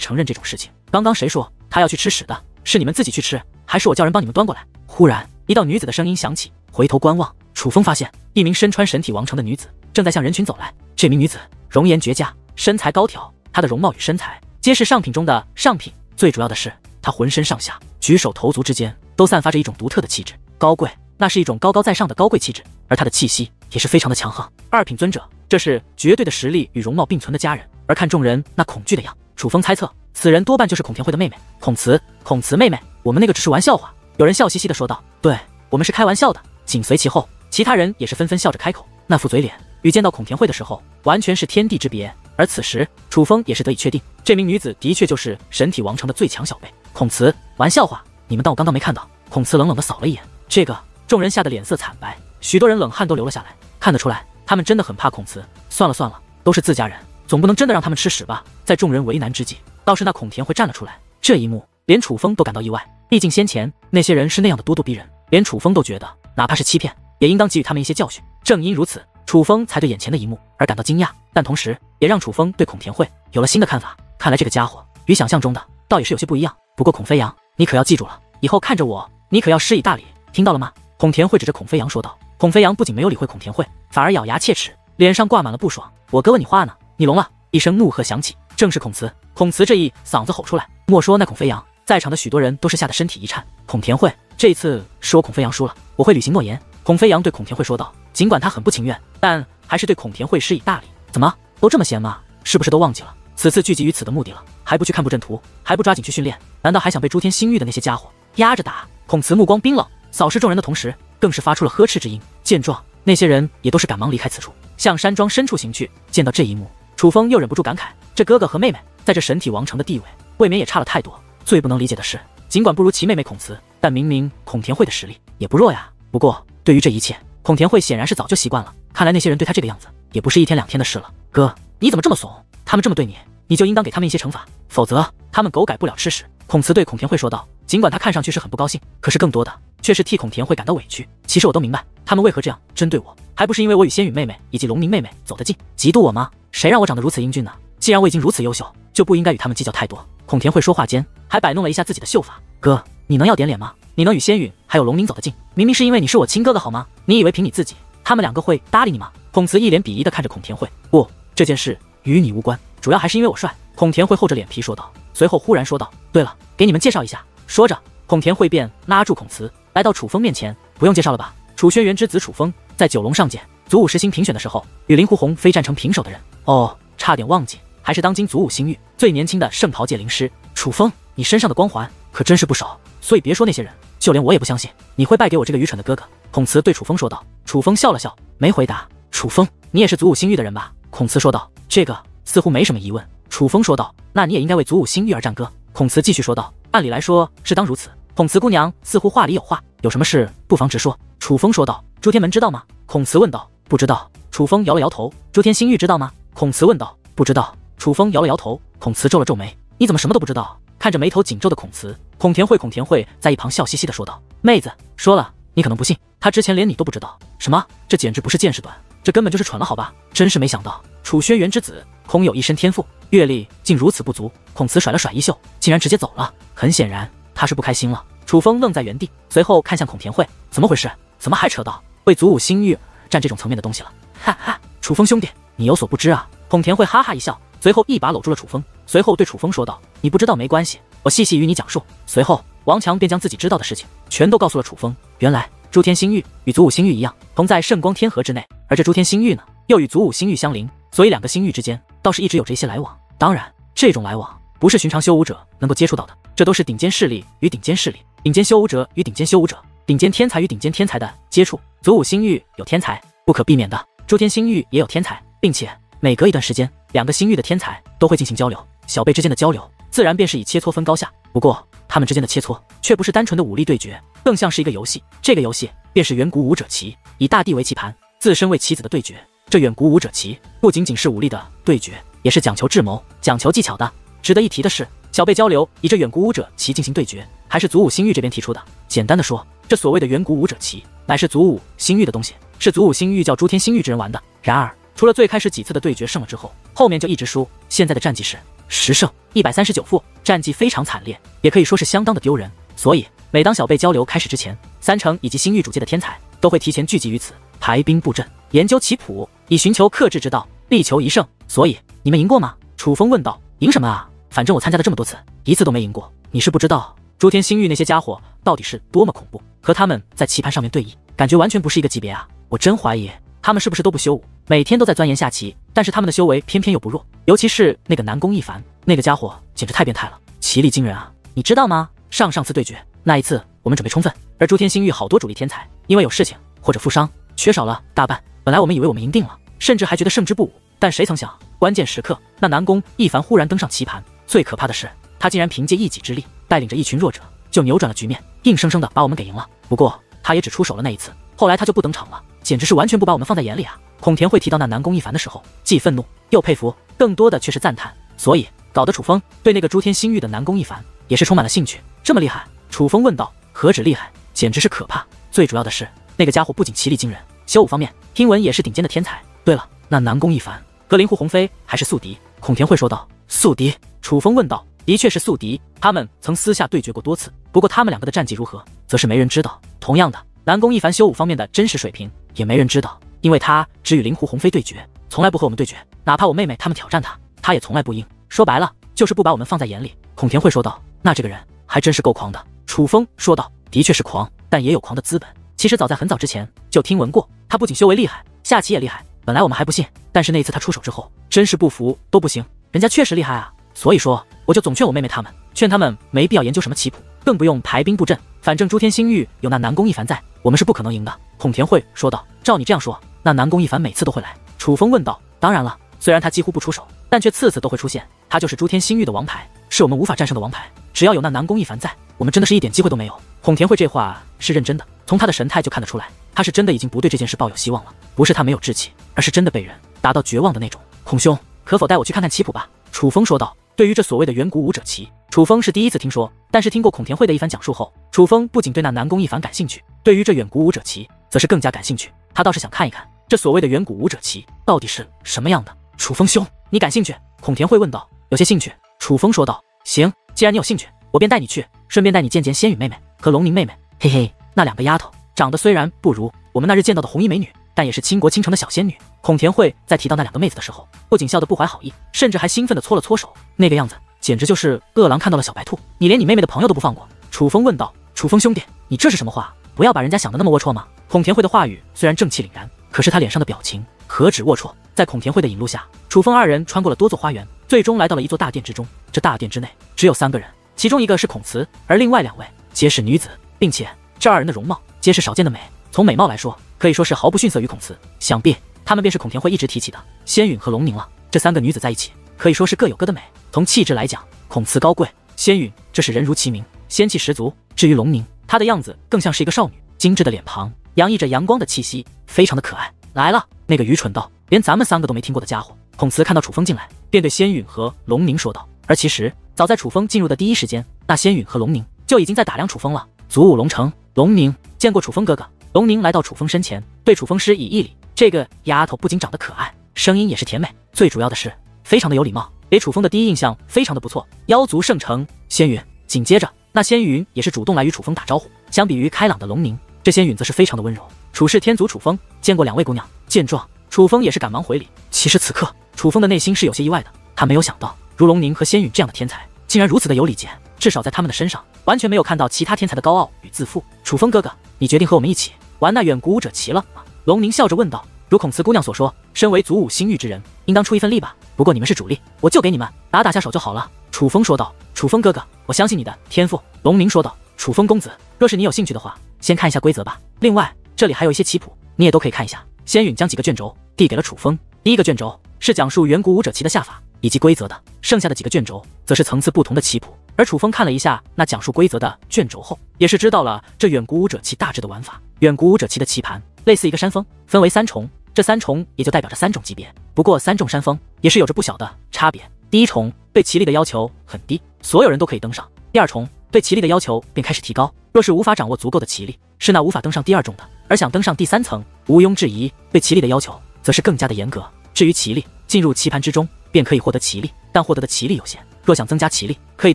承认这种事情。刚刚谁说他要去吃屎的？是你们自己去吃，还是我叫人帮你们端过来？忽然，一道女子的声音响起。回头观望，楚风发现一名身穿神体王城的女子正在向人群走来。这名女子容颜绝佳，身材高挑，她的容貌与身材皆是上品中的上品。最主要的是，她浑身上下、举手投足之间都散发着一种独特的气质，高贵，那是一种高高在上的高贵气质。而她的气息也是非常的强横。二品尊者，这是绝对的实力与容貌并存的佳人。而看众人那恐惧的样，楚风猜测此人多半就是孔田慧的妹妹孔慈。孔慈妹妹，我们那个只是玩笑话。有人笑嘻嘻的说道：“对我们是开玩笑的。”紧随其后，其他人也是纷纷笑着开口，那副嘴脸与见到孔田慧的时候完全是天地之别。而此时，楚风也是得以确定，这名女子的确就是神体王城的最强小辈孔慈。玩笑话，你们当我刚刚没看到？孔慈冷冷的扫了一眼，这个众人吓得脸色惨白，许多人冷汗都流了下来。看得出来，他们真的很怕孔慈。算了算了，都是自家人，总不能真的让他们吃屎吧？在众人为难之际，倒是那孔田慧站了出来。这一幕，连楚风都感到意外。毕竟先前那些人是那样的咄咄逼人，连楚风都觉得。哪怕是欺骗，也应当给予他们一些教训。正因如此，楚风才对眼前的一幕而感到惊讶，但同时也让楚风对孔田慧有了新的看法。看来这个家伙与想象中的倒也是有些不一样。不过孔飞扬，你可要记住了，以后看着我，你可要施以大礼，听到了吗？孔田慧指着孔飞扬说道。孔飞扬不仅没有理会孔田慧，反而咬牙切齿，脸上挂满了不爽。我哥问你话呢，你聋了？一声怒喝响起，正是孔慈。孔慈这一嗓子吼出来，莫说那孔飞扬，在场的许多人都是吓得身体一颤。孔田慧。这一次是我孔飞扬输了，我会履行诺言。孔飞扬对孔田慧说道。尽管他很不情愿，但还是对孔田慧施以大礼。怎么都这么闲吗？是不是都忘记了此次聚集于此的目的了？还不去看布阵图？还不抓紧去训练？难道还想被诸天星域的那些家伙压着打？孔慈目光冰冷，扫视众人的同时，更是发出了呵斥之音。见状，那些人也都是赶忙离开此处，向山庄深处行去。见到这一幕，楚风又忍不住感慨：这哥哥和妹妹在这神体王城的地位，未免也差了太多。最不能理解的是。尽管不如其妹妹孔慈，但明明孔田慧的实力也不弱呀。不过对于这一切，孔田慧显然是早就习惯了。看来那些人对他这个样子，也不是一天两天的事了。哥，你怎么这么怂？他们这么对你，你就应当给他们一些惩罚，否则他们狗改不了吃屎。孔慈对孔田慧说道。尽管他看上去是很不高兴，可是更多的却是替孔田慧感到委屈。其实我都明白，他们为何这样针对我，还不是因为我与仙羽妹妹以及龙明妹妹走得近，嫉妒我吗？谁让我长得如此英俊呢？既然我已经如此优秀，就不应该与他们计较太多。孔田慧说话间，还摆弄了一下自己的秀发。哥，你能要点脸吗？你能与仙允还有龙宁走得近，明明是因为你是我亲哥哥，好吗？你以为凭你自己，他们两个会搭理你吗？孔慈一脸鄙夷地看着孔田慧。不，这件事与你无关，主要还是因为我帅。孔田慧厚着脸皮说道，随后忽然说道：“对了，给你们介绍一下。”说着，孔田慧便拉住孔慈，来到楚风面前。不用介绍了吧？楚轩辕之子楚风，在九龙上界祖武十星评选的时候，与林狐红非战成平手的人。哦，差点忘记。还是当今祖武星域最年轻的圣袍界灵师楚风，你身上的光环可真是不少，所以别说那些人，就连我也不相信你会败给我这个愚蠢的哥哥。孔慈对楚风说道。楚风笑了笑，没回答。楚风，你也是祖武星域的人吧？孔慈说道。这个似乎没什么疑问。楚风说道。那你也应该为祖武星域而战歌。孔慈继续说道。按理来说是当如此。孔慈姑娘似乎话里有话，有什么事不妨直说。楚风说道。朱天门知道吗？孔慈问道。不知道。楚风摇了摇头。朱天星域知道吗？孔慈问道。不知道。楚风摇了摇头，孔慈皱了皱眉：“你怎么什么都不知道？”看着眉头紧皱的孔慈，孔田慧孔田慧在一旁笑嘻嘻的说道：“妹子，说了你可能不信，他之前连你都不知道。什么？这简直不是见识短，这根本就是蠢了，好吧？真是没想到，楚轩辕之子空有一身天赋，阅历竟如此不足。”孔慈甩了甩衣袖，竟然直接走了。很显然，他是不开心了。楚风愣在原地，随后看向孔田慧：“怎么回事？怎么还扯到为祖武星域战这种层面的东西了？”哈哈，楚风兄弟，你有所不知啊！孔田慧哈哈一笑。随后一把搂住了楚风，随后对楚风说道：“你不知道没关系，我细细与你讲述。”随后，王强便将自己知道的事情全都告诉了楚风。原来，诸天星域与祖武星域一样，同在圣光天河之内，而这诸天星域呢，又与祖武星域相邻，所以两个星域之间倒是一直有着一些来往。当然，这种来往不是寻常修武者能够接触到的，这都是顶尖势力与顶尖势力、顶尖修武者与顶尖修武者、顶尖天才与顶尖天才的接触。祖武星域有天才，不可避免的；诸天星域也有天才，并且。每隔一段时间，两个星域的天才都会进行交流，小辈之间的交流自然便是以切磋分高下。不过，他们之间的切磋却不是单纯的武力对决，更像是一个游戏。这个游戏便是远古武者棋，以大地为棋盘，自身为棋子的对决。这远古武者棋不仅仅是武力的对决，也是讲求智谋、讲求技巧的。值得一提的是，小辈交流以这远古武者棋进行对决，还是祖武星域这边提出的。简单的说，这所谓的远古武者棋。乃是祖武星域的东西，是祖武星域叫诸天星域之人玩的。然而，除了最开始几次的对决胜了之后，后面就一直输。现在的战绩是十胜一百三十九负，战绩非常惨烈，也可以说是相当的丢人。所以，每当小贝交流开始之前，三成以及星域主界的天才都会提前聚集于此，排兵布阵，研究棋谱，以寻求克制之道，力求一胜。所以，你们赢过吗？楚风问道。赢什么啊？反正我参加了这么多次，一次都没赢过。你是不知道诸天星域那些家伙到底是多么恐怖，和他们在棋盘上面对弈，感觉完全不是一个级别啊！我真怀疑。他们是不是都不修武，每天都在钻研下棋？但是他们的修为偏偏又不弱，尤其是那个南宫一凡，那个家伙简直太变态了，棋力惊人啊！你知道吗？上上次对决那一次，我们准备充分，而诸天星域好多主力天才因为有事情或者负伤，缺少了大半。本来我们以为我们赢定了，甚至还觉得胜之不武，但谁曾想，关键时刻那南宫一凡忽然登上棋盘，最可怕的是，他竟然凭借一己之力，带领着一群弱者就扭转了局面，硬生生的把我们给赢了。不过他也只出手了那一次，后来他就不登场了。简直是完全不把我们放在眼里啊！孔田会提到那南宫一凡的时候，既愤怒又佩服，更多的却是赞叹。所以搞得楚风对那个诸天星域的南宫一凡也是充满了兴趣。这么厉害？楚风问道。何止厉害，简直是可怕。最主要的是，那个家伙不仅棋力惊人，修武方面听闻也是顶尖的天才。对了，那南宫一凡和灵狐鸿飞还是宿敌？孔田会说道。宿敌？楚风问道。的确是宿敌，他们曾私下对决过多次，不过他们两个的战绩如何，则是没人知道。同样的。南宫一凡修武方面的真实水平也没人知道，因为他只与灵狐鸿飞对决，从来不和我们对决。哪怕我妹妹他们挑战他，他也从来不应。说白了，就是不把我们放在眼里。孔田会说道：“那这个人还真是够狂的。”楚风说道：“的确是狂，但也有狂的资本。其实早在很早之前就听闻过，他不仅修为厉害，下棋也厉害。本来我们还不信，但是那一次他出手之后，真是不服都不行。人家确实厉害啊！所以说，我就总劝我妹妹他们，劝他们没必要研究什么棋谱，更不用排兵布阵。反正诸天星域有那南宫一凡在。”我们是不可能赢的，孔田慧说道。照你这样说，那南宫一凡每次都会来？楚风问道。当然了，虽然他几乎不出手，但却次次都会出现。他就是诸天星域的王牌，是我们无法战胜的王牌。只要有那南宫一凡在，我们真的是一点机会都没有。孔田慧这话是认真的，从他的神态就看得出来，他是真的已经不对这件事抱有希望了。不是他没有志气，而是真的被人打到绝望的那种。孔兄，可否带我去看看棋谱吧？楚风说道。对于这所谓的远古武者棋，楚风是第一次听说。但是听过孔田惠的一番讲述后，楚风不仅对那南宫一凡感兴趣，对于这远古武者棋，则是更加感兴趣。他倒是想看一看这所谓的远古武者棋到底是什么样的。楚风兄，你感兴趣？孔田惠问道。有些兴趣。楚风说道。行，既然你有兴趣，我便带你去，顺便带你见见仙羽妹妹和龙宁妹妹。嘿嘿，那两个丫头长得虽然不如我们那日见到的红衣美女。但也是倾国倾城的小仙女。孔田惠在提到那两个妹子的时候，不仅笑得不怀好意，甚至还兴奋地搓了搓手，那个样子简直就是饿狼看到了小白兔。你连你妹妹的朋友都不放过？楚风问道。楚风兄弟，你这是什么话？不要把人家想的那么龌龊嘛。孔田慧的话语虽然正气凛然，可是他脸上的表情何止龌龊。在孔田慧的引路下，楚风二人穿过了多座花园，最终来到了一座大殿之中。这大殿之内只有三个人，其中一个是孔慈，而另外两位皆是女子，并且这二人的容貌皆是少见的美。从美貌来说，可以说是毫不逊色于孔慈，想必他们便是孔田惠一直提起的仙允和龙宁了。这三个女子在一起，可以说是各有各的美。从气质来讲，孔慈高贵，仙允这是人如其名，仙气十足。至于龙宁，她的样子更像是一个少女，精致的脸庞洋溢着阳光的气息，非常的可爱。来了，那个愚蠢到连咱们三个都没听过的家伙。孔慈看到楚风进来，便对仙允和龙宁说道。而其实早在楚风进入的第一时间，那仙允和龙宁就已经在打量楚风了。祖武龙城，龙宁见过楚风哥哥。龙宁来到楚风身前，对楚风施以一礼。这个丫头不仅长得可爱，声音也是甜美，最主要的是非常的有礼貌，给楚风的第一印象非常的不错。妖族圣城，仙云。紧接着，那仙云也是主动来与楚风打招呼。相比于开朗的龙宁，这仙云则是非常的温柔。楚氏天族楚风见过两位姑娘，见状，楚风也是赶忙回礼。其实此刻，楚风的内心是有些意外的，他没有想到，如龙宁和仙云这样的天才，竟然如此的有礼节，至少在他们的身上，完全没有看到其他天才的高傲与自负。楚风哥哥，你决定和我们一起？玩那远古武者棋了吗？龙宁笑着问道。如孔慈姑娘所说，身为祖武星域之人，应当出一份力吧。不过你们是主力，我就给你们打打下手就好了。楚风说道。楚风哥哥，我相信你的天赋。龙明说道。楚风公子，若是你有兴趣的话，先看一下规则吧。另外，这里还有一些棋谱，你也都可以看一下。仙允将几个卷轴递给了楚风。第一个卷轴是讲述远古武者棋的下法以及规则的，剩下的几个卷轴则是层次不同的棋谱。而楚风看了一下那讲述规则的卷轴后，也是知道了这远古武者棋大致的玩法。远古武者棋的棋盘类似一个山峰，分为三重，这三重也就代表着三种级别。不过三重山峰也是有着不小的差别。第一重对棋力的要求很低，所有人都可以登上。第二重对棋力的要求便开始提高，若是无法掌握足够的棋力，是那无法登上第二重的。而想登上第三层，毋庸置疑，对棋力的要求则是更加的严格。至于棋力，进入棋盘之中便可以获得棋力，但获得的棋力有限。若想增加棋力，可以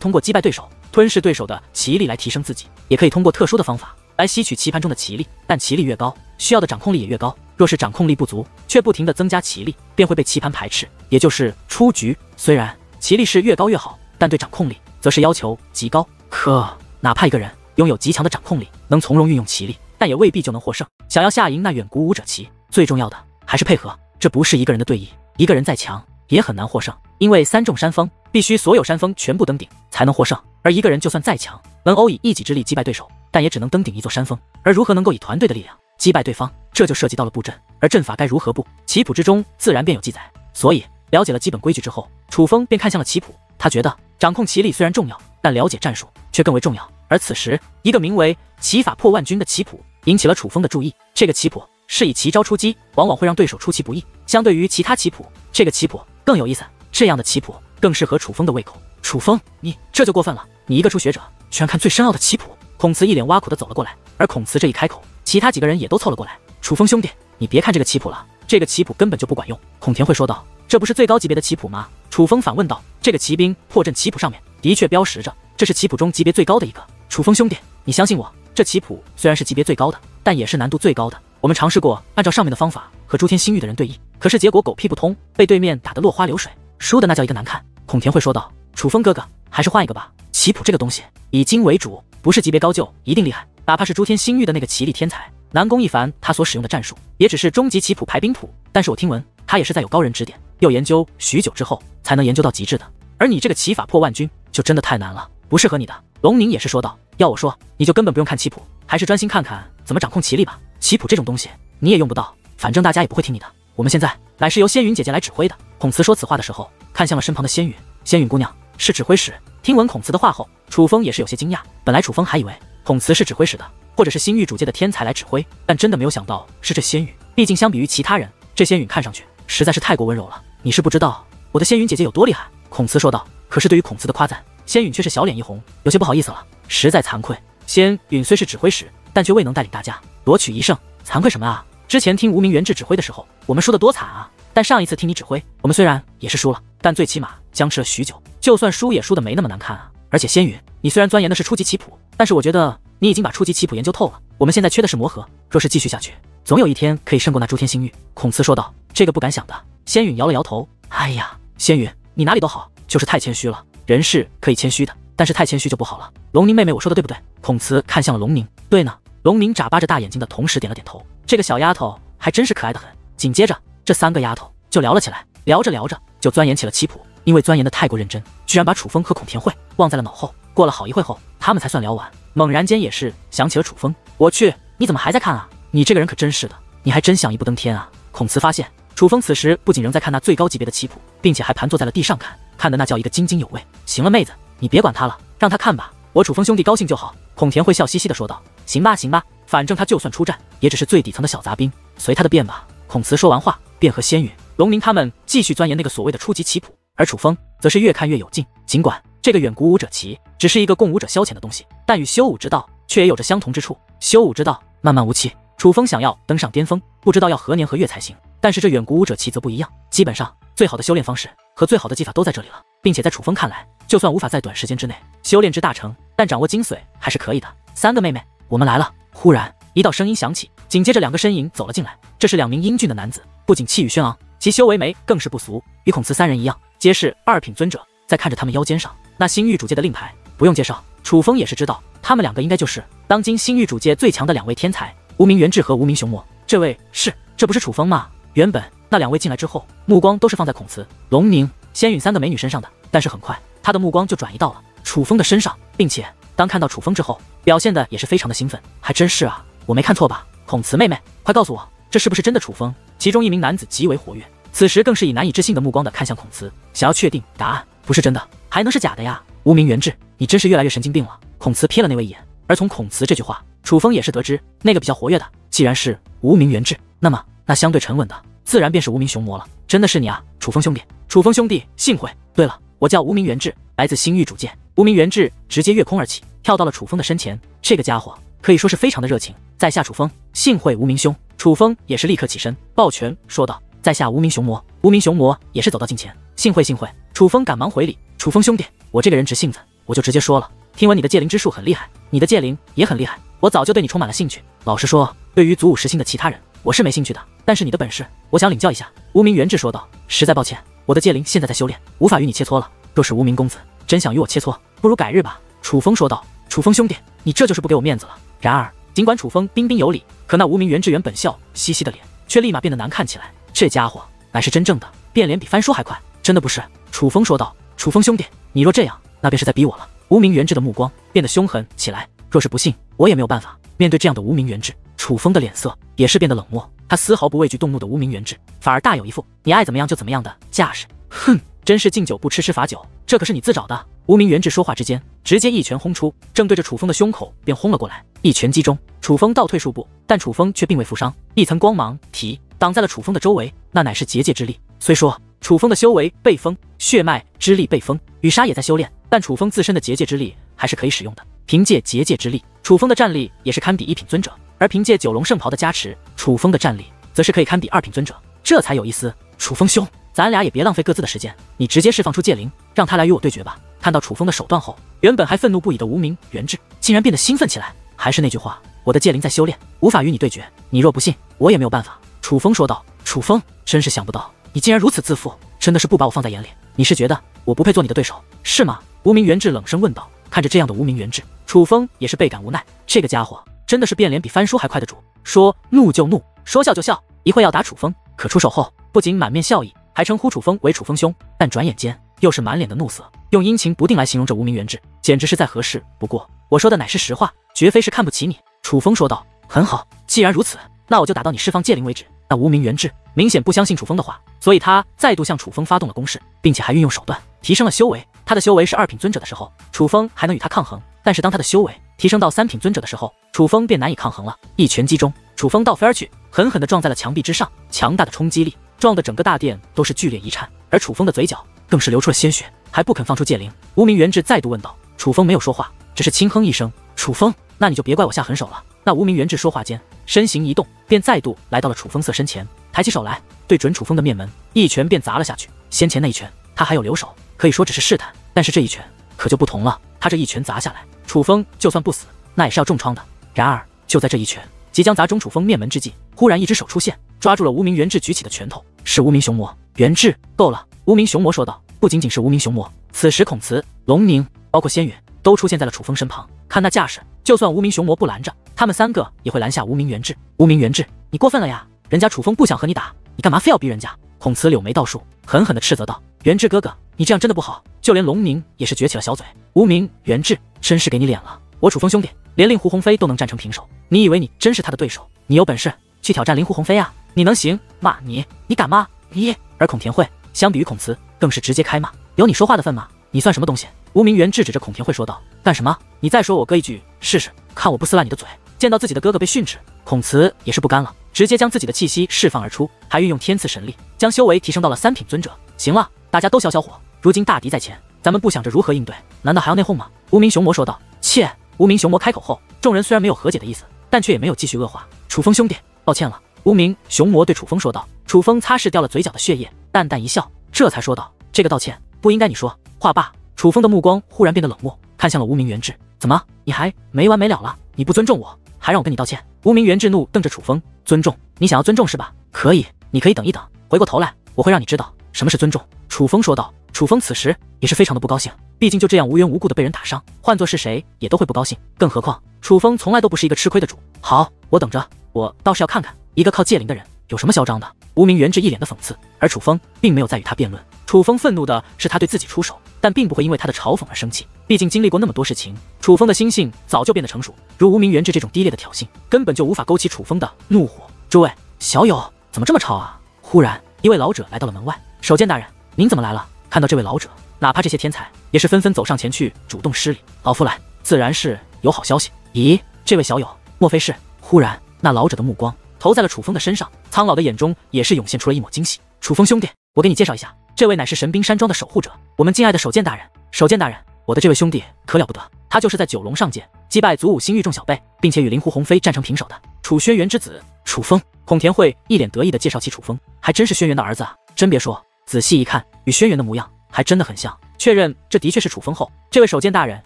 通过击败对手、吞噬对手的棋力来提升自己，也可以通过特殊的方法来吸取棋盘中的棋力。但棋力越高，需要的掌控力也越高。若是掌控力不足，却不停的增加棋力，便会被棋盘排斥，也就是出局。虽然棋力是越高越好，但对掌控力则是要求极高。可哪怕一个人拥有极强的掌控力，能从容运用棋力，但也未必就能获胜。想要下赢那远古武者棋，最重要的还是配合。这不是一个人的对弈，一个人再强也很难获胜，因为三众山峰必须所有山峰全部登顶才能获胜。而一个人就算再强，能偶以一己之力击败对手，但也只能登顶一座山峰。而如何能够以团队的力量？击败对方，这就涉及到了布阵，而阵法该如何布，棋谱之中自然便有记载。所以了解了基本规矩之后，楚风便看向了棋谱。他觉得掌控棋力虽然重要，但了解战术却更为重要。而此时，一个名为《棋法破万军》的棋谱引起了楚风的注意。这个棋谱是以奇招出击，往往会让对手出其不意。相对于其他棋谱，这个棋谱更有意思。这样的棋谱更适合楚风的胃口。楚风，你这就过分了！你一个初学者，居然看最深奥的棋谱。孔慈一脸挖苦的走了过来，而孔慈这一开口。其他几个人也都凑了过来。楚风兄弟，你别看这个棋谱了，这个棋谱根本就不管用。孔田会说道：“这不是最高级别的棋谱吗？”楚风反问道：“这个骑兵破阵棋谱上面的确标识着，这是棋谱中级别最高的一个。”楚风兄弟，你相信我，这棋谱虽然是级别最高的，但也是难度最高的。我们尝试过按照上面的方法和朱天星域的人对弈，可是结果狗屁不通，被对面打得落花流水，输的那叫一个难看。孔田会说道：“楚风哥哥，还是换一个吧。棋谱这个东西，以精为主，不是级别高就一定厉害。”哪怕是诸天星域的那个棋力天才南宫一凡，他所使用的战术也只是终极棋谱排兵谱。但是我听闻他也是在有高人指点，又研究许久之后才能研究到极致的。而你这个棋法破万军，就真的太难了，不适合你的。龙宁也是说道：“要我说，你就根本不用看棋谱，还是专心看看怎么掌控棋力吧。棋谱这种东西你也用不到，反正大家也不会听你的。我们现在乃是由仙云姐姐来指挥的。”孔慈说此话的时候，看向了身旁的仙云。仙云姑娘是指挥使。听闻孔慈的话后，楚风也是有些惊讶。本来楚风还以为。孔慈是指挥使的，或者是星域主界的天才来指挥，但真的没有想到是这仙陨。毕竟相比于其他人，这仙陨看上去实在是太过温柔了。你是不知道我的仙陨姐姐有多厉害。孔慈说道。可是对于孔慈的夸赞，仙允却是小脸一红，有些不好意思了，实在惭愧。仙允虽是指挥使，但却未能带领大家夺取一胜，惭愧什么啊？之前听无名元志指挥的时候，我们输得多惨啊！但上一次听你指挥，我们虽然也是输了，但最起码僵持了许久，就算输也输得没那么难看啊。而且仙允，你虽然钻研的是初级棋谱。但是我觉得你已经把初级棋谱研究透了，我们现在缺的是磨合。若是继续下去，总有一天可以胜过那诸天星域。孔慈说道：“这个不敢想的。”仙允摇了摇头：“哎呀，仙允，你哪里都好，就是太谦虚了。人是可以谦虚的，但是太谦虚就不好了。”龙宁妹妹，我说的对不对？孔慈看向了龙宁。对呢。龙宁眨巴着大眼睛的同时点了点头。这个小丫头还真是可爱的很。紧接着，这三个丫头就聊了起来，聊着聊着就钻研起了棋谱。因为钻研的太过认真，居然把楚风和孔田慧忘在了脑后。过了好一会后，他们才算聊完。猛然间也是想起了楚风，我去，你怎么还在看啊？你这个人可真是的，你还真想一步登天啊！孔慈发现楚风此时不仅仍在看那最高级别的棋谱，并且还盘坐在了地上看，看的那叫一个津津有味。行了，妹子，你别管他了，让他看吧，我楚风兄弟高兴就好。孔田慧笑嘻嘻的说道：“行吧，行吧，反正他就算出战，也只是最底层的小杂兵，随他的便吧。”孔慈说完话，便和仙羽、龙宁他们继续钻研那个所谓的初级棋谱，而楚风则是越看越有劲，尽管。这个远古武者棋只是一个供武者消遣的东西，但与修武之道却也有着相同之处。修武之道漫漫无期，楚风想要登上巅峰，不知道要何年何月才行。但是这远古武者棋则不一样，基本上最好的修炼方式和最好的技法都在这里了，并且在楚风看来，就算无法在短时间之内修炼至大成，但掌握精髓还是可以的。三个妹妹，我们来了。忽然一道声音响起，紧接着两个身影走了进来，这是两名英俊的男子，不仅气宇轩昂，其修为眉更是不俗，与孔慈三人一样，皆是二品尊者。在看着他们腰间上。那星域主界的令牌不用介绍，楚风也是知道，他们两个应该就是当今星域主界最强的两位天才，无名元志和无名雄魔。这位是，这不是楚风吗？原本那两位进来之后，目光都是放在孔慈、龙宁、仙允三个美女身上的，但是很快他的目光就转移到了楚风的身上，并且当看到楚风之后，表现的也是非常的兴奋。还真是啊，我没看错吧？孔慈妹妹，快告诉我，这是不是真的楚风？其中一名男子极为活跃，此时更是以难以置信的目光的看向孔慈，想要确定答案不是真的。还能是假的呀？无名元志，你真是越来越神经病了。孔慈瞥了那位一眼，而从孔慈这句话，楚风也是得知，那个比较活跃的，既然是无名元志，那么那相对沉稳的，自然便是无名雄魔了。真的是你啊，楚风兄弟！楚风兄弟，幸会。对了，我叫无名元志，来自星域主界。无名元志直接跃空而起，跳到了楚风的身前。这个家伙可以说是非常的热情，在下楚风，幸会无名兄。楚风也是立刻起身抱拳说道：“在下无名熊魔。”无名熊魔也是走到近前，幸会幸会。楚风赶忙回礼：“楚风兄弟，我这个人直性子，我就直接说了。听闻你的戒灵之术很厉害，你的戒灵也很厉害，我早就对你充满了兴趣。老实说，对于祖武十星的其他人，我是没兴趣的。但是你的本事，我想领教一下。”无名元志说道：“实在抱歉，我的戒灵现在在修炼，无法与你切磋了。若是无名公子真想与我切磋，不如改日吧。”楚风说道：“楚风兄弟，你这就是不给我面子了。”然而，尽管楚风彬彬有礼，可那无名元志原本笑嘻嘻的脸却立马变得难看起来。这家伙乃是真正的变脸比翻书还快，真的不是？楚风说道：“楚风兄弟，你若这样，那便是在逼我了。”无名元志的目光变得凶狠起来。若是不信，我也没有办法。面对这样的无名元志，楚风的脸色也是变得冷漠。他丝毫不畏惧动怒的无名元志，反而大有一副你爱怎么样就怎么样的架势。哼，真是敬酒不吃吃罚酒，这可是你自找的。无名元志说话之间，直接一拳轰出，正对着楚风的胸口便轰了过来。一拳击中，楚风倒退数步，但楚风却并未负伤。一层光芒体挡在了楚风的周围，那乃是结界之力。虽说楚风的修为被封，血脉之力被封，雨沙也在修炼，但楚风自身的结界之力还是可以使用的。凭借结界之力，楚风的战力也是堪比一品尊者。而凭借九龙圣袍的加持，楚风的战力则是可以堪比二品尊者，这才有意思。楚风兄，咱俩也别浪费各自的时间，你直接释放出戒灵，让他来与我对决吧。看到楚风的手段后，原本还愤怒不已的无名元志竟然变得兴奋起来。还是那句话，我的戒灵在修炼，无法与你对决。你若不信，我也没有办法。楚风说道。楚风，真是想不到你竟然如此自负，真的是不把我放在眼里。你是觉得我不配做你的对手，是吗？无名元志冷声问道。看着这样的无名元志，楚风也是倍感无奈。这个家伙。真的是变脸比翻书还快的主，说怒就怒，说笑就笑。一会要打楚风，可出手后不仅满面笑意，还称呼楚风为楚风兄。但转眼间又是满脸的怒色，用阴晴不定来形容这无名元志，简直是再合适不过。我说的乃是实话，绝非是看不起你。楚风说道。很好，既然如此，那我就打到你释放戒灵为止。那无名元志明显不相信楚风的话，所以他再度向楚风发动了攻势，并且还运用手段提升了修为。他的修为是二品尊者的时候，楚风还能与他抗衡。但是当他的修为提升到三品尊者的时候，楚风便难以抗衡了。一拳击中，楚风倒飞而去，狠狠地撞在了墙壁之上，强大的冲击力撞得整个大殿都是剧烈一颤，而楚风的嘴角更是流出了鲜血，还不肯放出戒灵。无名元志再度问道：“楚风没有说话，只是轻哼一声。”楚风，那你就别怪我下狠手了。那无名元志说话间，身形一动，便再度来到了楚风色身前，抬起手来，对准楚风的面门，一拳便砸了下去。先前那一拳他还有留手，可以说只是试探，但是这一拳可就不同了。他这一拳砸下来。楚风就算不死，那也是要重创的。然而就在这一拳即将砸中楚风面门之际，忽然一只手出现，抓住了无名元志举起的拳头。是无名熊魔元志，够了！无名熊魔说道。不仅仅是无名熊魔，此时孔慈、龙宁，包括仙羽，都出现在了楚风身旁。看那架势，就算无名熊魔不拦着，他们三个也会拦下无名元志。无名元志，你过分了呀！人家楚风不想和你打，你干嘛非要逼人家？孔慈柳眉倒竖，狠狠地斥责道：“元志哥哥，你这样真的不好。”就连龙宁也是撅起了小嘴。无名元志。真是给你脸了！我楚风兄弟连令狐鸿飞都能战成平手，你以为你真是他的对手？你有本事去挑战令狐鸿飞啊！你能行吗？你你敢吗？你而孔田慧相比于孔慈，更是直接开骂，有你说话的份吗？你算什么东西？吴明元制止着孔田慧说道：“干什么？你再说我哥一句试试，看我不撕烂你的嘴！”见到自己的哥哥被训斥，孔慈也是不甘了，直接将自己的气息释放而出，还运用天赐神力将修为提升到了三品尊者。行了，大家都消消火，如今大敌在前。咱们不想着如何应对，难道还要内讧吗？无名熊魔说道。切！无名熊魔开口后，众人虽然没有和解的意思，但却也没有继续恶化。楚风兄弟，抱歉了。无名熊魔对楚风说道。楚风擦拭掉了嘴角的血液，淡淡一笑，这才说道：“这个道歉不应该你说。”话罢，楚风的目光忽然变得冷漠，看向了无名元志。怎么，你还没完没了了？你不尊重我，还让我跟你道歉？无名元志怒瞪着楚风，尊重？你想要尊重是吧？可以，你可以等一等，回过头来，我会让你知道什么是尊重。楚风说道。楚风此时也是非常的不高兴，毕竟就这样无缘无故的被人打伤，换做是谁也都会不高兴。更何况楚风从来都不是一个吃亏的主。好，我等着，我倒是要看看一个靠借灵的人有什么嚣张的。无名元志一脸的讽刺，而楚风并没有再与他辩论。楚风愤怒的是他对自己出手，但并不会因为他的嘲讽而生气。毕竟经历过那么多事情，楚风的心性早就变得成熟。如无名元志这种低劣的挑衅，根本就无法勾起楚风的怒火。诸位小友，怎么这么吵啊？忽然，一位老者来到了门外。守剑大人，您怎么来了？看到这位老者，哪怕这些天才也是纷纷走上前去，主动施礼。老夫来，自然是有好消息。咦，这位小友，莫非是？忽然，那老者的目光投在了楚风的身上，苍老的眼中也是涌现出了一抹惊喜。楚风兄弟，我给你介绍一下，这位乃是神兵山庄的守护者，我们敬爱的守剑大人。守剑大人，我的这位兄弟可了不得，他就是在九龙上界击败祖武星域众小辈，并且与灵狐鸿飞战成平手的楚轩辕之子楚风。孔田慧一脸得意的介绍起楚风，还真是轩辕的儿子啊！真别说，仔细一看，与轩辕的模样还真的很像。确认这的确是楚风后，这位守剑大人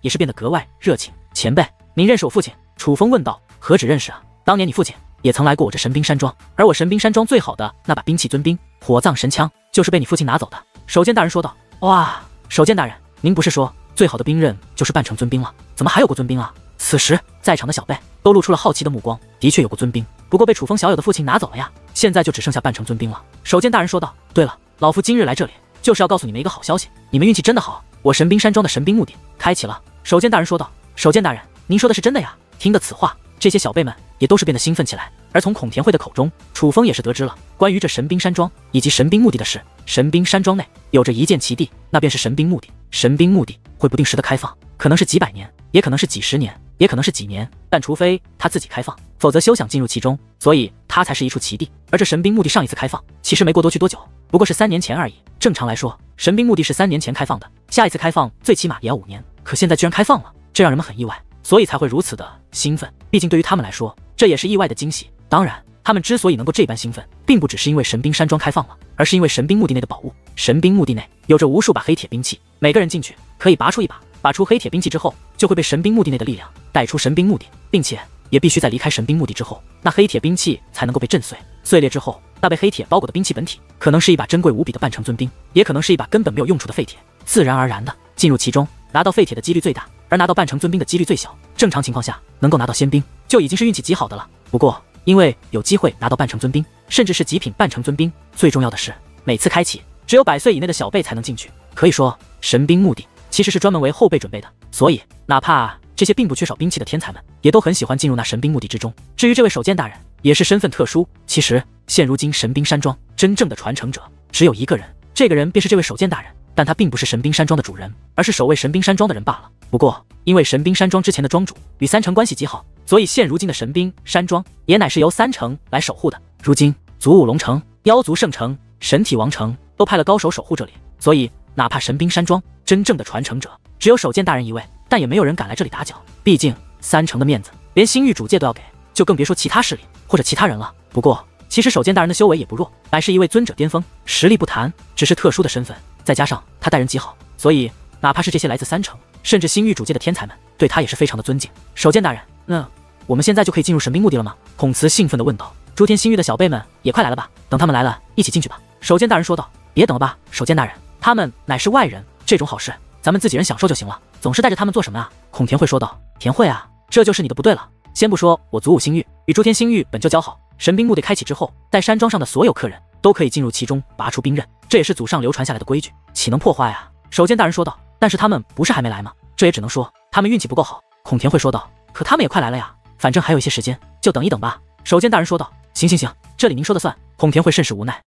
也是变得格外热情。前辈，您认识我父亲？楚风问道。何止认识啊，当年你父亲也曾来过我这神兵山庄，而我神兵山庄最好的那把兵器尊兵火葬神枪，就是被你父亲拿走的。守剑大人说道。哇，守剑大人，您不是说最好的兵刃就是半成尊兵了？怎么还有过尊兵啊？此时在场的小辈都露出了好奇的目光。的确有过尊兵，不过被楚风小友的父亲拿走了呀。现在就只剩下半成尊兵了。守剑大人说道。对了，老夫今日来这里就是要告诉你们一个好消息，你们运气真的好，我神兵山庄的神兵墓地开启了。守剑大人说道。守剑大人，您说的是真的呀？听得此话，这些小辈们也都是变得兴奋起来。而从孔田慧的口中，楚风也是得知了关于这神兵山庄以及神兵墓地的事。神兵山庄内有着一件奇地，那便是神兵墓地。神兵墓地会不定时的开放，可能是几百年，也可能是几十年，也可能是几年。但除非他自己开放，否则休想进入其中。所以，它才是一处奇地。而这神兵墓地上一次开放，其实没过多去多久，不过是三年前而已。正常来说，神兵墓地是三年前开放的，下一次开放最起码也要五年。可现在居然开放了，这让人们很意外，所以才会如此的兴奋。毕竟对于他们来说，这也是意外的惊喜。当然。他们之所以能够这般兴奋，并不只是因为神兵山庄开放了，而是因为神兵墓地内的宝物。神兵墓地内有着无数把黑铁兵器，每个人进去可以拔出一把，拔出黑铁兵器之后，就会被神兵墓地内的力量带出神兵墓地，并且也必须在离开神兵墓地之后，那黑铁兵器才能够被震碎。碎裂之后，那被黑铁包裹的兵器本体，可能是一把珍贵无比的半成尊兵，也可能是一把根本没有用处的废铁。自然而然的进入其中，拿到废铁的几率最大，而拿到半成尊兵的几率最小。正常情况下，能够拿到仙兵就已经是运气极好的了。不过，因为有机会拿到半成尊兵，甚至是极品半成尊兵，最重要的是每次开启只有百岁以内的小辈才能进去。可以说，神兵墓地其实是专门为后辈准备的，所以哪怕这些并不缺少兵器的天才们，也都很喜欢进入那神兵墓地之中。至于这位守剑大人，也是身份特殊。其实现如今神兵山庄真正的传承者只有一个人，这个人便是这位守剑大人，但他并不是神兵山庄的主人，而是守卫神兵山庄的人罢了。不过，因为神兵山庄之前的庄主与三成关系极好。所以现如今的神兵山庄也乃是由三成来守护的。如今祖武龙城、妖族圣城、神体王城都派了高手守护这里，所以哪怕神兵山庄真正的传承者只有守剑大人一位，但也没有人敢来这里打搅。毕竟三成的面子连星域主界都要给，就更别说其他势力或者其他人了。不过其实守剑大人的修为也不弱，乃是一位尊者巅峰，实力不谈，只是特殊的身份，再加上他待人极好，所以哪怕是这些来自三城甚至星域主界的天才们，对他也是非常的尊敬。守剑大人，那。我们现在就可以进入神兵墓地了吗？孔慈兴奋地问道。诸天星域的小辈们也快来了吧？等他们来了，一起进去吧。守剑大人说道。别等了吧，守剑大人，他们乃是外人，这种好事咱们自己人享受就行了，总是带着他们做什么啊？孔田慧说道。田慧啊，这就是你的不对了。先不说我祖武星域与诸天星域本就交好，神兵墓地开启之后，待山庄上的所有客人都可以进入其中拔出兵刃，这也是祖上流传下来的规矩，岂能破坏啊？守剑大人说道。但是他们不是还没来吗？这也只能说他们运气不够好。孔田会说道。可他们也快来了呀。反正还有一些时间，就等一等吧。守剑大人说道：“行行行，这里您说的算。”孔田会甚是无奈。